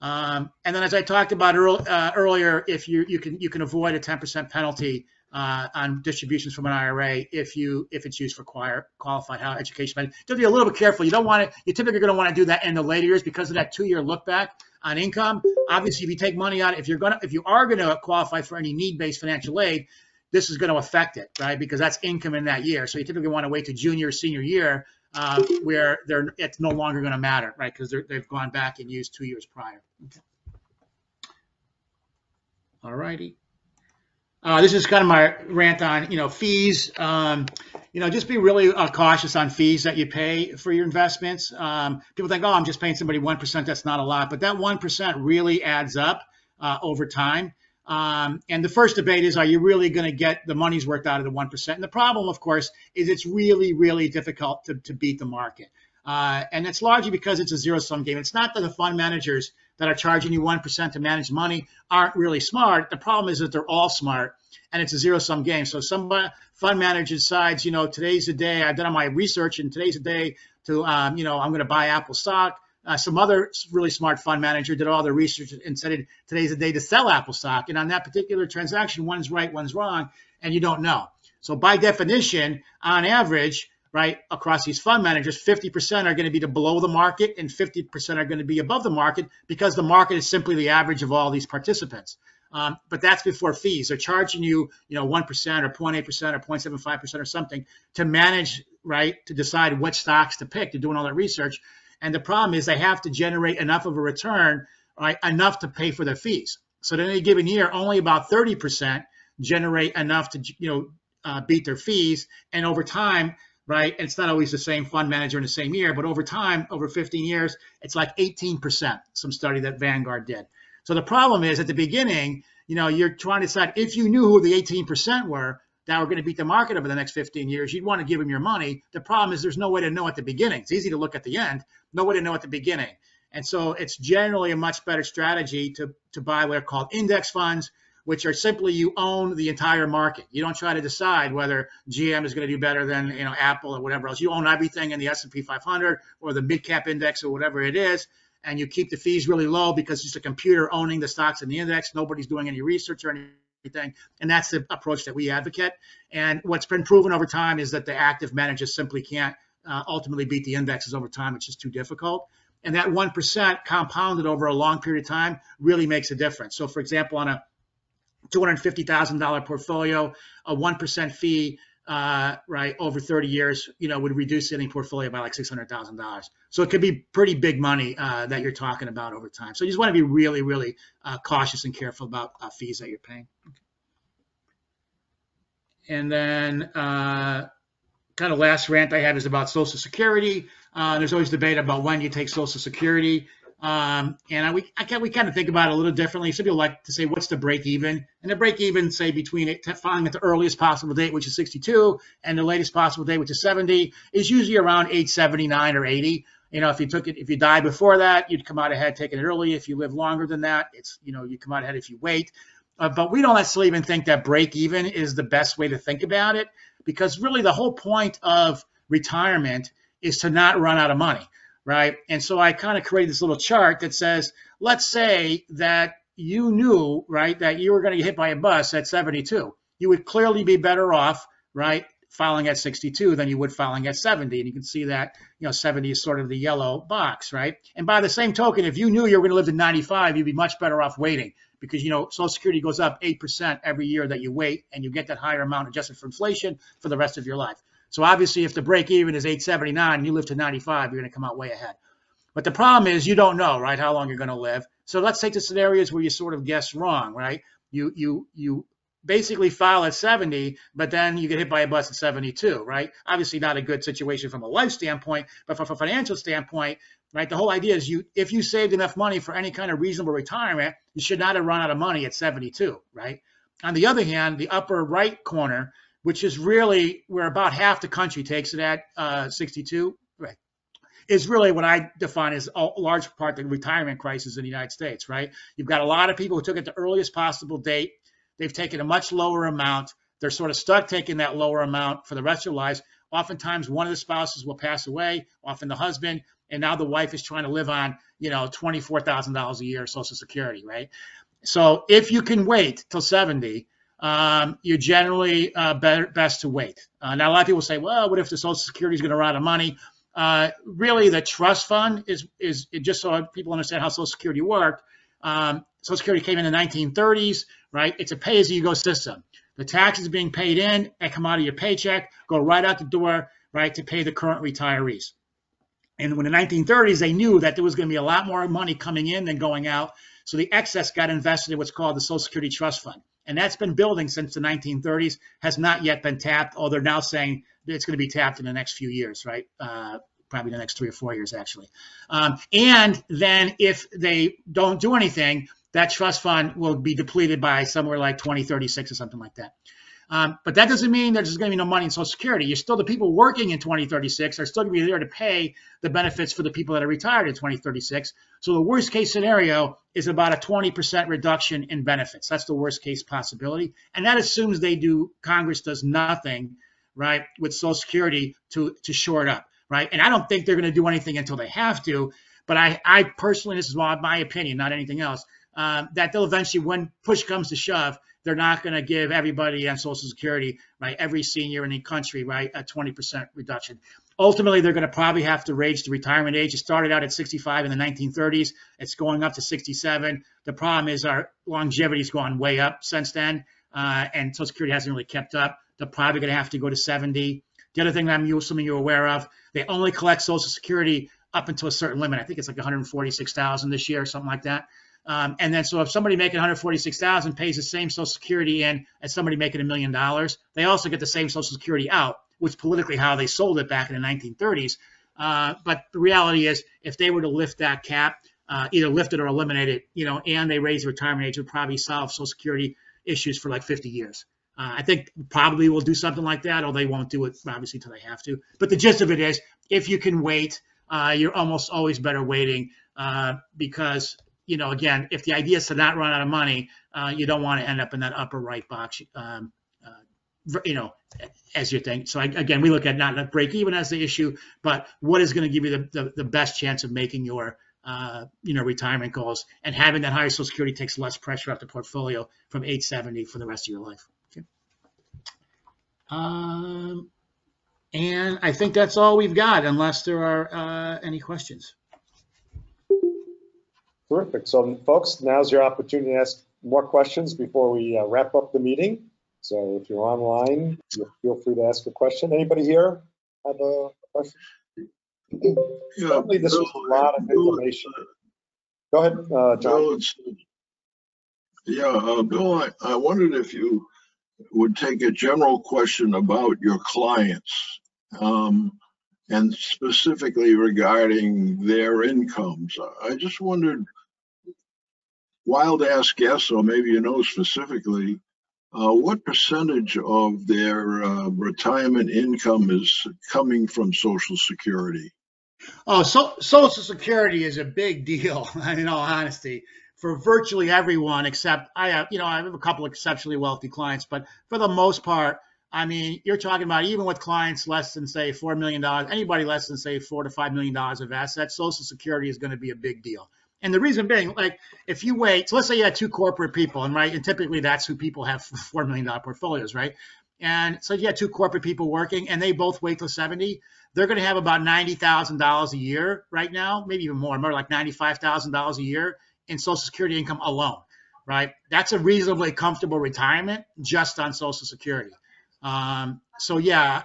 Speaker 2: Um, and then, as I talked about earl, uh, earlier, if you you can you can avoid a 10% penalty uh, on distributions from an IRA if you if it's used for choir, qualified higher education. Have to be a little bit careful. You don't want to. You're typically going to want to do that in the later years because of that two-year look back on income. Obviously, if you take money out, if you're gonna if you are going to qualify for any need-based financial aid, this is going to affect it, right? Because that's income in that year. So you typically want to wait to junior, senior year uh, where they're it's no longer going to matter, right? Because they've gone back and used two years prior. Okay. All righty. Uh, this is kind of my rant on you know fees. Um, you know, just be really uh, cautious on fees that you pay for your investments. Um, people think, oh, I'm just paying somebody one percent. That's not a lot, but that one percent really adds up uh, over time. Um, and the first debate is, are you really going to get the money's worth out of the 1%? And the problem, of course, is it's really, really difficult to, to beat the market. Uh, and it's largely because it's a zero sum game. It's not that the fund managers that are charging you 1% to manage money aren't really smart. The problem is that they're all smart and it's a zero sum game. So some fund manager decides, you know, today's the day I've done my research and today's the day to, um, you know, I'm going to buy Apple stock. Uh, some other really smart fund manager did all the research and said today's the day to sell Apple stock. And on that particular transaction, one's right, one's wrong, and you don't know. So by definition, on average, right, across these fund managers, 50% are going to be to below the market and 50% are going to be above the market because the market is simply the average of all these participants. Um, but that's before fees. They're charging you, you know, 1% or 0.8% or 0.75% or something to manage, right, to decide what stocks to pick. They're doing all that research. And the problem is they have to generate enough of a return, right, enough to pay for their fees. So in any given year, only about 30% generate enough to, you know, uh, beat their fees. And over time, right, and it's not always the same fund manager in the same year, but over time, over 15 years, it's like 18%, some study that Vanguard did. So the problem is at the beginning, you know, you're trying to decide if you knew who the 18% were, that were going to beat the market over the next 15 years, you'd want to give them your money. The problem is there's no way to know at the beginning. It's easy to look at the end, no way to know at the beginning. And so it's generally a much better strategy to, to buy what are called index funds, which are simply you own the entire market. You don't try to decide whether GM is going to do better than you know Apple or whatever else. You own everything in the S&P 500 or the mid cap index or whatever it is, and you keep the fees really low because it's just a computer owning the stocks in the index. Nobody's doing any research or anything, and that's the approach that we advocate. And what's been proven over time is that the active managers simply can't uh, ultimately beat the indexes over time. It's just too difficult and that 1% compounded over a long period of time really makes a difference. So, for example, on a $250,000 portfolio, a 1% fee, uh, right, over 30 years, you know, would reduce any portfolio by like $600,000. So it could be pretty big money uh, that you're talking about over time. So you just want to be really, really uh, cautious and careful about uh, fees that you're paying. And then uh, kind of last rant I have is about Social Security. Uh, there's always debate about when you take Social Security. Um, and I, we, I, we kind of think about it a little differently. Some people like to say, what's the break even? And the break even, say, between it, filing at the earliest possible date, which is 62, and the latest possible date, which is 70, is usually around age 79 or 80. You know, if you took it, if you die before that, you'd come out ahead taking it early. If you live longer than that, it's, you know, you come out ahead if you wait. Uh, but we don't necessarily even think that break even is the best way to think about it because really the whole point of retirement is to not run out of money, right? And so I kind of created this little chart that says, let's say that you knew, right, that you were going to get hit by a bus at 72. You would clearly be better off, right, filing at 62 than you would filing at 70. And you can see that, you know, 70 is sort of the yellow box, right? And by the same token, if you knew you were going to live to 95, you'd be much better off waiting because, you know, Social Security goes up 8% every year that you wait and you get that higher amount adjusted for inflation for the rest of your life. So obviously, if the break even is 879 and you live to 95, you're going to come out way ahead. But the problem is you don't know, right, how long you're going to live. So let's take the scenarios where you sort of guess wrong, right? You you you basically file at 70, but then you get hit by a bus at 72, right? Obviously not a good situation from a life standpoint, but from a financial standpoint, right? The whole idea is you if you saved enough money for any kind of reasonable retirement, you should not have run out of money at 72, right? On the other hand, the upper right corner, which is really where about half the country takes it at uh, 62, right? Is really what I define as a large part of the retirement crisis in the United States, right? You've got a lot of people who took it the earliest possible date. They've taken a much lower amount. They're sort of stuck taking that lower amount for the rest of their lives. Oftentimes, one of the spouses will pass away, often the husband, and now the wife is trying to live on, you know, $24,000 a year Social Security, right? So if you can wait till 70, um, you're generally uh, better, best to wait. Uh, now, a lot of people say, well, what if the Social Security is going to run out of money? Uh, really, the trust fund is, is just so people understand how Social Security worked. Um, Social Security came in the 1930s, right? It's a pay as you go system. The taxes being paid in and come out of your paycheck, go right out the door, right, to pay the current retirees. And when the 1930s, they knew that there was going to be a lot more money coming in than going out. So the excess got invested in what's called the Social Security Trust Fund and that's been building since the 1930s, has not yet been tapped, although they're now saying it's going to be tapped in the next few years, right? Uh, probably the next three or four years, actually. Um, and then if they don't do anything, that trust fund will be depleted by somewhere like 2036 or something like that. Um, but that doesn't mean there's going to be no money in Social Security. You're still the people working in 2036 are still going to be there to pay the benefits for the people that are retired in 2036. So the worst case scenario is about a 20% reduction in benefits. That's the worst case possibility, and that assumes they do Congress does nothing, right, with Social Security to to shore it up, right? And I don't think they're going to do anything until they have to. But I, I personally, this is my opinion, not anything else, uh, that they'll eventually, when push comes to shove, they're not going to give everybody on Social Security, right, every senior in the country, right, a 20% reduction. Ultimately, they're going to probably have to raise the retirement age. It started out at 65 in the 1930s. It's going up to 67. The problem is our longevity's gone way up since then, uh, and Social Security hasn't really kept up. They're probably going to have to go to 70. The other thing that I'm assuming you're aware of, they only collect Social Security up until a certain limit. I think it's like 146,000 this year or something like that. Um, and then, so if somebody making 146,000 pays the same Social Security in as somebody making a million dollars, they also get the same Social Security out, which politically how they sold it back in the 1930s. Uh, but the reality is, if they were to lift that cap, uh, either lift it or eliminate it, you know, and they raise the retirement age, would probably solve Social Security issues for like 50 years. Uh, I think probably we'll do something like that, or they won't do it obviously until they have to. But the gist of it is, if you can wait, uh, you're almost always better waiting uh, because you know again, if the idea is to not run out of money, uh, you don't want to end up in that upper right box. Um, uh, you know, as your thing. So I, again, we look at not break even as the issue, but what is going to give you the, the, the best chance of making your uh, you know retirement goals and having that higher social security takes less pressure off the portfolio from 870 for the rest of your life. Okay. Um, and I think that's all we've got, unless there are uh, any questions.
Speaker 1: Terrific. So folks, now's your opportunity to ask more questions before we uh, wrap up the meeting. So if you're online, feel free to ask a question. Anybody here have a question?
Speaker 7: Yeah,
Speaker 1: Certainly, this was a lot of
Speaker 7: Bill,
Speaker 1: information. Go ahead, uh, John.
Speaker 7: Bill, Yeah, uh, Bill, I, I wondered if you would take a general question about your clients. Um, and specifically regarding their incomes. I just wondered, wild ass guess, or maybe you know specifically, uh, what percentage of their uh, retirement income is coming from Social Security?
Speaker 2: Oh, so Social Security is a big deal, [laughs] in all honesty, for virtually everyone except I have, you know, I have a couple of exceptionally wealthy clients, but for the most part, I mean, you're talking about even with clients less than say four million dollars, anybody less than say four to five million dollars of assets, Social Security is going to be a big deal. And the reason being, like, if you wait, so let's say you had two corporate people, and right, and typically that's who people have [laughs] four million dollar portfolios, right? And so you had two corporate people working, and they both wait till 70. They're going to have about ninety thousand dollars a year right now, maybe even more, more like ninety-five thousand dollars a year in Social Security income alone, right? That's a reasonably comfortable retirement just on Social Security. Um, so yeah,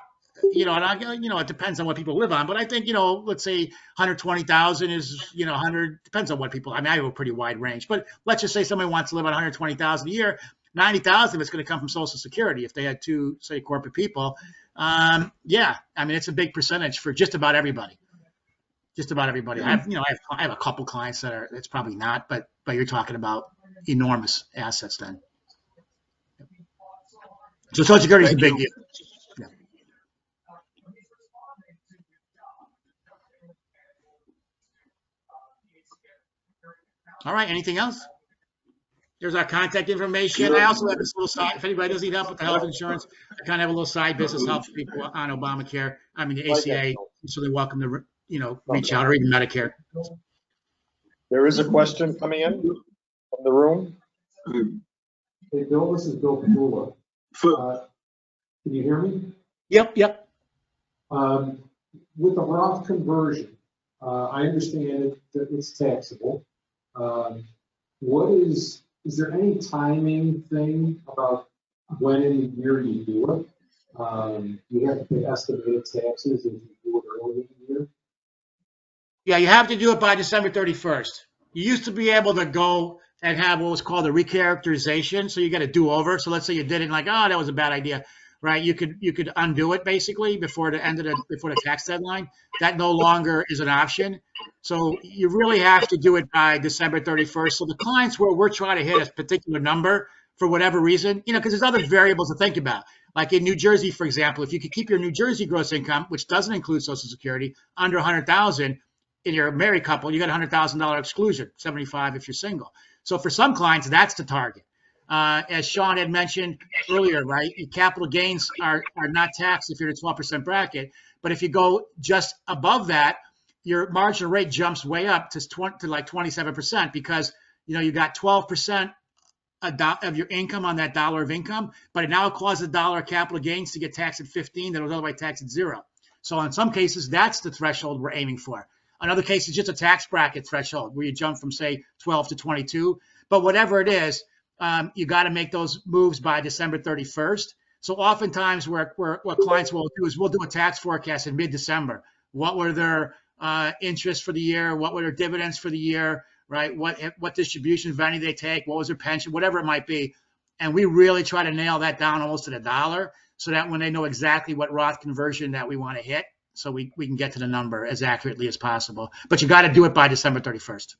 Speaker 2: you know, and I, you know, it depends on what people live on, but I think, you know, let's say 120,000 is, you know, 100 depends on what people, I mean, I have a pretty wide range, but let's just say somebody wants to live on 120,000 a year, 90,000 of it's going to come from Social Security if they had two, say, corporate people. Um, yeah, I mean, it's a big percentage for just about everybody. Just about everybody. I have, you know, I have, I have a couple clients that are, it's probably not, but, but you're talking about enormous assets then. So Social Security is a big deal. All right, anything else? There's our contact information. I also have this little side, if anybody does need help with the health insurance, I kind of have a little side business help people on Obamacare, I mean, the ACA, so they're welcome to, you know, reach out or even Medicare.
Speaker 1: There is a question coming in from the room.
Speaker 6: Hey, Bill, this is Bill Pagula.
Speaker 7: For,
Speaker 6: Uh, Can you hear me?
Speaker 2: Yep, yep.
Speaker 6: Um, With the Roth conversion, uh, I understand that it's taxable. Um, What is, is there any timing thing about when in the year you do it? Um, You have to pay estimated taxes if you do it early in the year?
Speaker 2: Yeah, you have to do it by December 31st. You used to be able to go and have what was called a recharacterization. So you got to do over. So let's say you did it like, oh, that was a bad idea, right? You could you could undo it basically before the end of the before the tax deadline. That no longer is an option. So you really have to do it by December 31st. So the clients where we're trying to hit a particular number for whatever reason, you know, because there's other variables to think about. Like in New Jersey, for example, if you could keep your New Jersey gross income, which doesn't include Social Security, under 100,000, in your married couple, you got a hundred thousand dollar exclusion, seventy five if you're single. So for some clients, that's the target. Uh, as Sean had mentioned earlier, right, capital gains are are not taxed if you're in a twelve percent bracket, but if you go just above that, your marginal rate jumps way up to twenty to like twenty seven percent because you know you got twelve percent of your income on that dollar of income, but it now causes a dollar of capital gains to get taxed at 15 that was otherwise taxed at zero. So in some cases, that's the threshold we're aiming for. In other cases, just a tax bracket threshold where you jump from say 12 to 22. But whatever it is, um, you got to make those moves by December 31st. So oftentimes, what clients will do is we'll do a tax forecast in mid-December. What were their uh, interests for the year? What were their dividends for the year? Right? What what distribution of any they take? What was their pension? Whatever it might be, and we really try to nail that down almost to the dollar, so that when they know exactly what Roth conversion that we want to hit, so we, we can get to the number as accurately as possible. But you got to do it by December 31st.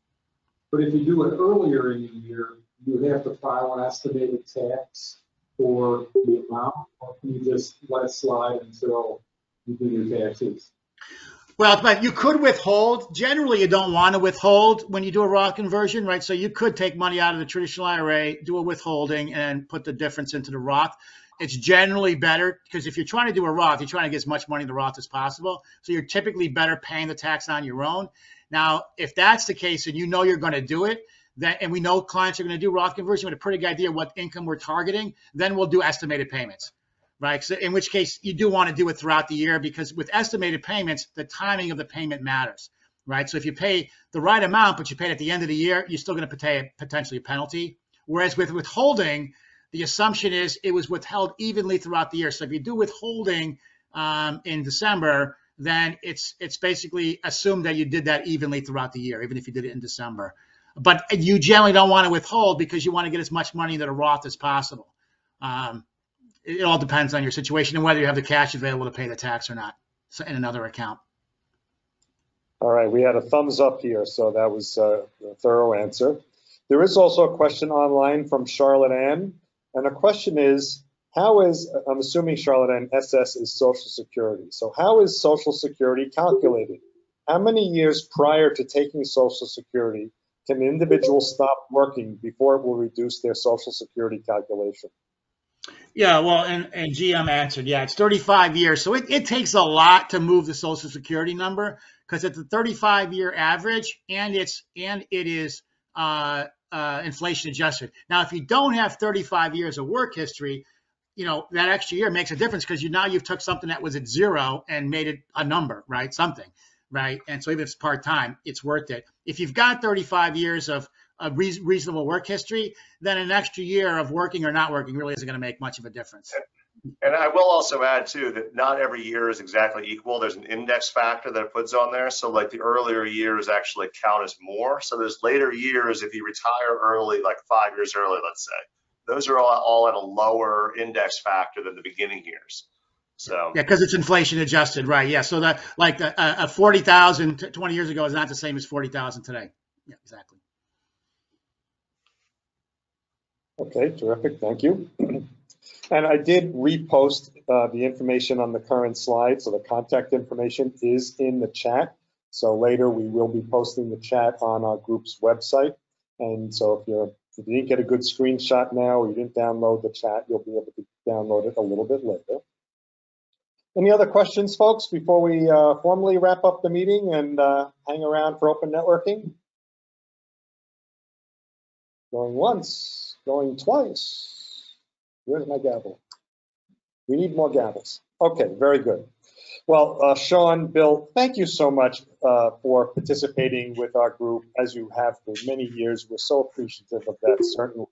Speaker 6: But if you do it earlier in the year, you have to file an estimated tax for the amount, or can you just let it slide until you do your taxes?
Speaker 2: Well, but you could withhold. Generally, you don't want to withhold when you do a Roth conversion, right? So you could take money out of the traditional IRA, do a withholding, and put the difference into the Roth. It's generally better because if you're trying to do a Roth, you're trying to get as much money in the Roth as possible. So you're typically better paying the tax on your own. Now, if that's the case and you know you're going to do it, then and we know clients are going to do Roth conversion with a pretty good idea what income we're targeting, then we'll do estimated payments right? So in which case you do want to do it throughout the year because with estimated payments, the timing of the payment matters, right? So if you pay the right amount, but you pay it at the end of the year, you're still going to pay potentially a penalty. Whereas with withholding, the assumption is it was withheld evenly throughout the year. So if you do withholding um, in December, then it's it's basically assumed that you did that evenly throughout the year, even if you did it in December. But you generally don't want to withhold because you want to get as much money into the Roth as possible. Um, it all depends on your situation and whether you have the cash available to pay the tax or not so in another account.
Speaker 1: All right, we had a thumbs up here, so that was uh, a thorough answer. There is also a question online from Charlotte Ann, and the question is, how is, I'm assuming Charlotte Ann, SS is Social Security. So how is Social Security calculated? How many years prior to taking Social Security can an individual stop working before it will reduce their Social Security calculation?
Speaker 2: Yeah, well, and, and GM answered, yeah, it's 35 years. So it, it takes a lot to move the Social Security number because it's a 35 year average and it's and it is uh, uh, inflation adjusted. Now, if you don't have 35 years of work history, you know that extra year makes a difference because you now you've took something that was at zero and made it a number, right? Something, right? And so even if it's part time, it's worth it. If you've got 35 years of a re- reasonable work history, then an extra year of working or not working really isn't going to make much of a difference.
Speaker 3: And I will also add too that not every year is exactly equal. There's an index factor that it puts on there. So like the earlier years actually count as more. So there's later years if you retire early, like five years early, let's say, those are all, all at a lower index factor than the beginning years. So
Speaker 2: Yeah, because it's inflation adjusted, right? Yeah, so that like the, a, a 40,000 20 years ago is not the same as 40,000 today. Yeah, exactly.
Speaker 1: Okay, terrific, thank you. [clears throat] And I did repost uh, the information on the current slide, so the contact information is in the chat. So later we will be posting the chat on our group's website. And so if you're if you didn't get a good screenshot now or you didn't download the chat, you'll be able to download it a little bit later. Any other questions, folks, before we uh, formally wrap up the meeting and uh, hang around for open networking? Going once, going twice. Where's my gavel? We need more gavels. Okay, very good. Well, uh, Sean, Bill, thank you so much uh, for participating with our group as you have for many years. We're so appreciative of that, certainly.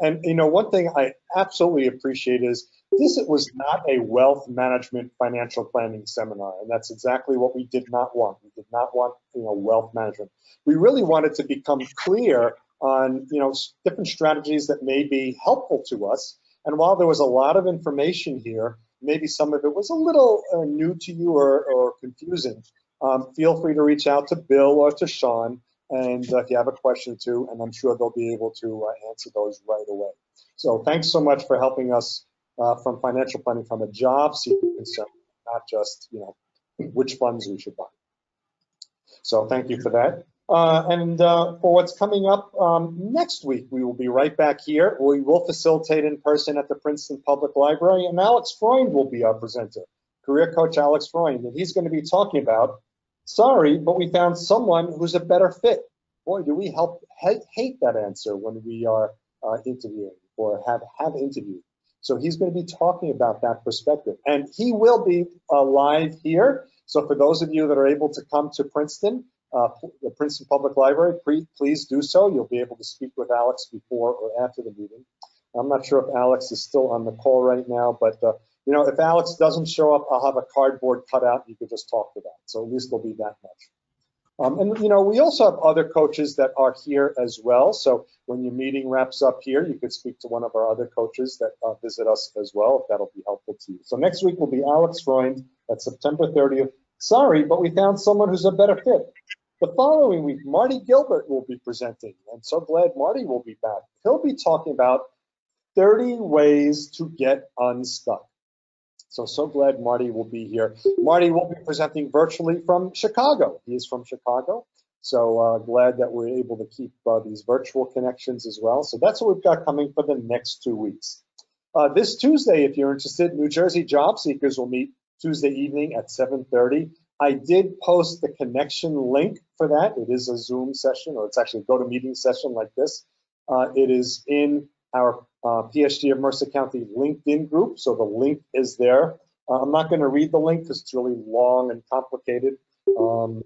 Speaker 1: And you know, one thing I absolutely appreciate is this was not a wealth management financial planning seminar, and that's exactly what we did not want. We did not want you know wealth management. We really wanted to become clear on you know different strategies that may be helpful to us. And while there was a lot of information here, maybe some of it was a little uh, new to you or, or confusing. Um, feel free to reach out to Bill or to Sean, and uh, if you have a question too, and I'm sure they'll be able to uh, answer those right away. So thanks so much for helping us uh, from financial planning from a job seeking concern, not just you know which funds we should buy. So thank you for that. Uh, and uh, for what's coming up um, next week, we will be right back here. We will facilitate in person at the Princeton Public Library, and Alex Freund will be our presenter, career coach Alex Freund, and he's going to be talking about, sorry, but we found someone who's a better fit. Boy, do we help ha- hate that answer when we are uh, interviewing or have have interviewed. So he's going to be talking about that perspective, and he will be uh, live here. So for those of you that are able to come to Princeton, uh, the Princeton Public Library, please do so. You'll be able to speak with Alex before or after the meeting. I'm not sure if Alex is still on the call right now, but uh, you know, if Alex doesn't show up, I'll have a cardboard cutout. You could just talk to that. So at least there'll be that much. Um, and you know, we also have other coaches that are here as well. So when your meeting wraps up here, you could speak to one of our other coaches that uh, visit us as well, if that'll be helpful to you. So next week will be Alex Freund. That's September 30th. Sorry, but we found someone who's a better fit. The following week, Marty Gilbert will be presenting. I'm so glad Marty will be back. He'll be talking about 30 ways to get unstuck. So, so glad Marty will be here. Marty will be presenting virtually from Chicago. He is from Chicago. So uh, glad that we're able to keep uh, these virtual connections as well. So that's what we've got coming for the next two weeks. Uh, this Tuesday, if you're interested, New Jersey job seekers will meet Tuesday evening at 7.30. I did post the connection link for that. It is a Zoom session, or it's actually a GoToMeeting session like this. Uh, it is in our uh, PSG of Mercer County LinkedIn group, so the link is there. Uh, I'm not going to read the link because it's really long and complicated. Um,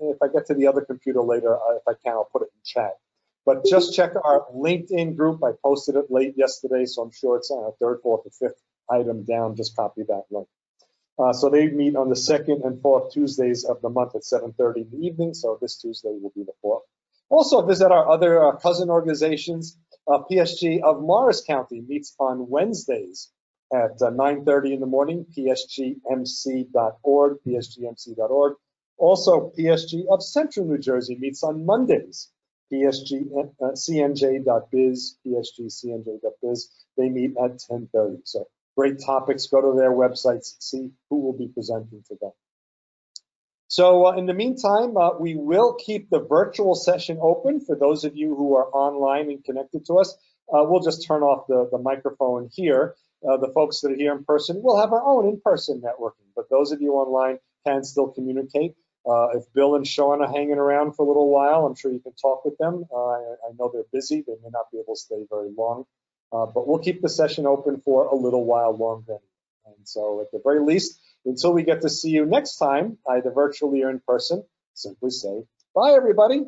Speaker 1: if I get to the other computer later, if I can, I'll put it in chat. But just check our LinkedIn group. I posted it late yesterday, so I'm sure it's on a third, fourth, or fifth item down. Just copy that link. Uh, so they meet on the second and fourth Tuesdays of the month at 7.30 in the evening. So this Tuesday will be the fourth. Also visit our other uh, cousin organizations. Uh, PSG of Morris County meets on Wednesdays at 9.30 in the morning, psgmc.org, psgmc.org. Also, PSG of Central New Jersey meets on Mondays, psgcnj.biz, psgcnj.biz. They meet at 10.30. So great topics. Go to their websites, see who will be presenting to them. So uh, in the meantime, uh, we will keep the virtual session open for those of you who are online and connected to us. Uh, we'll just turn off the, the microphone here. Uh, the folks that are here in person will have our own in-person networking, but those of you online can still communicate. Uh, if Bill and Sean are hanging around for a little while, I'm sure you can talk with them. Uh, I, I, know they're busy. They may not be able to stay very long, but we'll keep the session open for a little while longer. And so at the very least, until we get to see you next time, either virtually or in person, simply say, bye, everybody.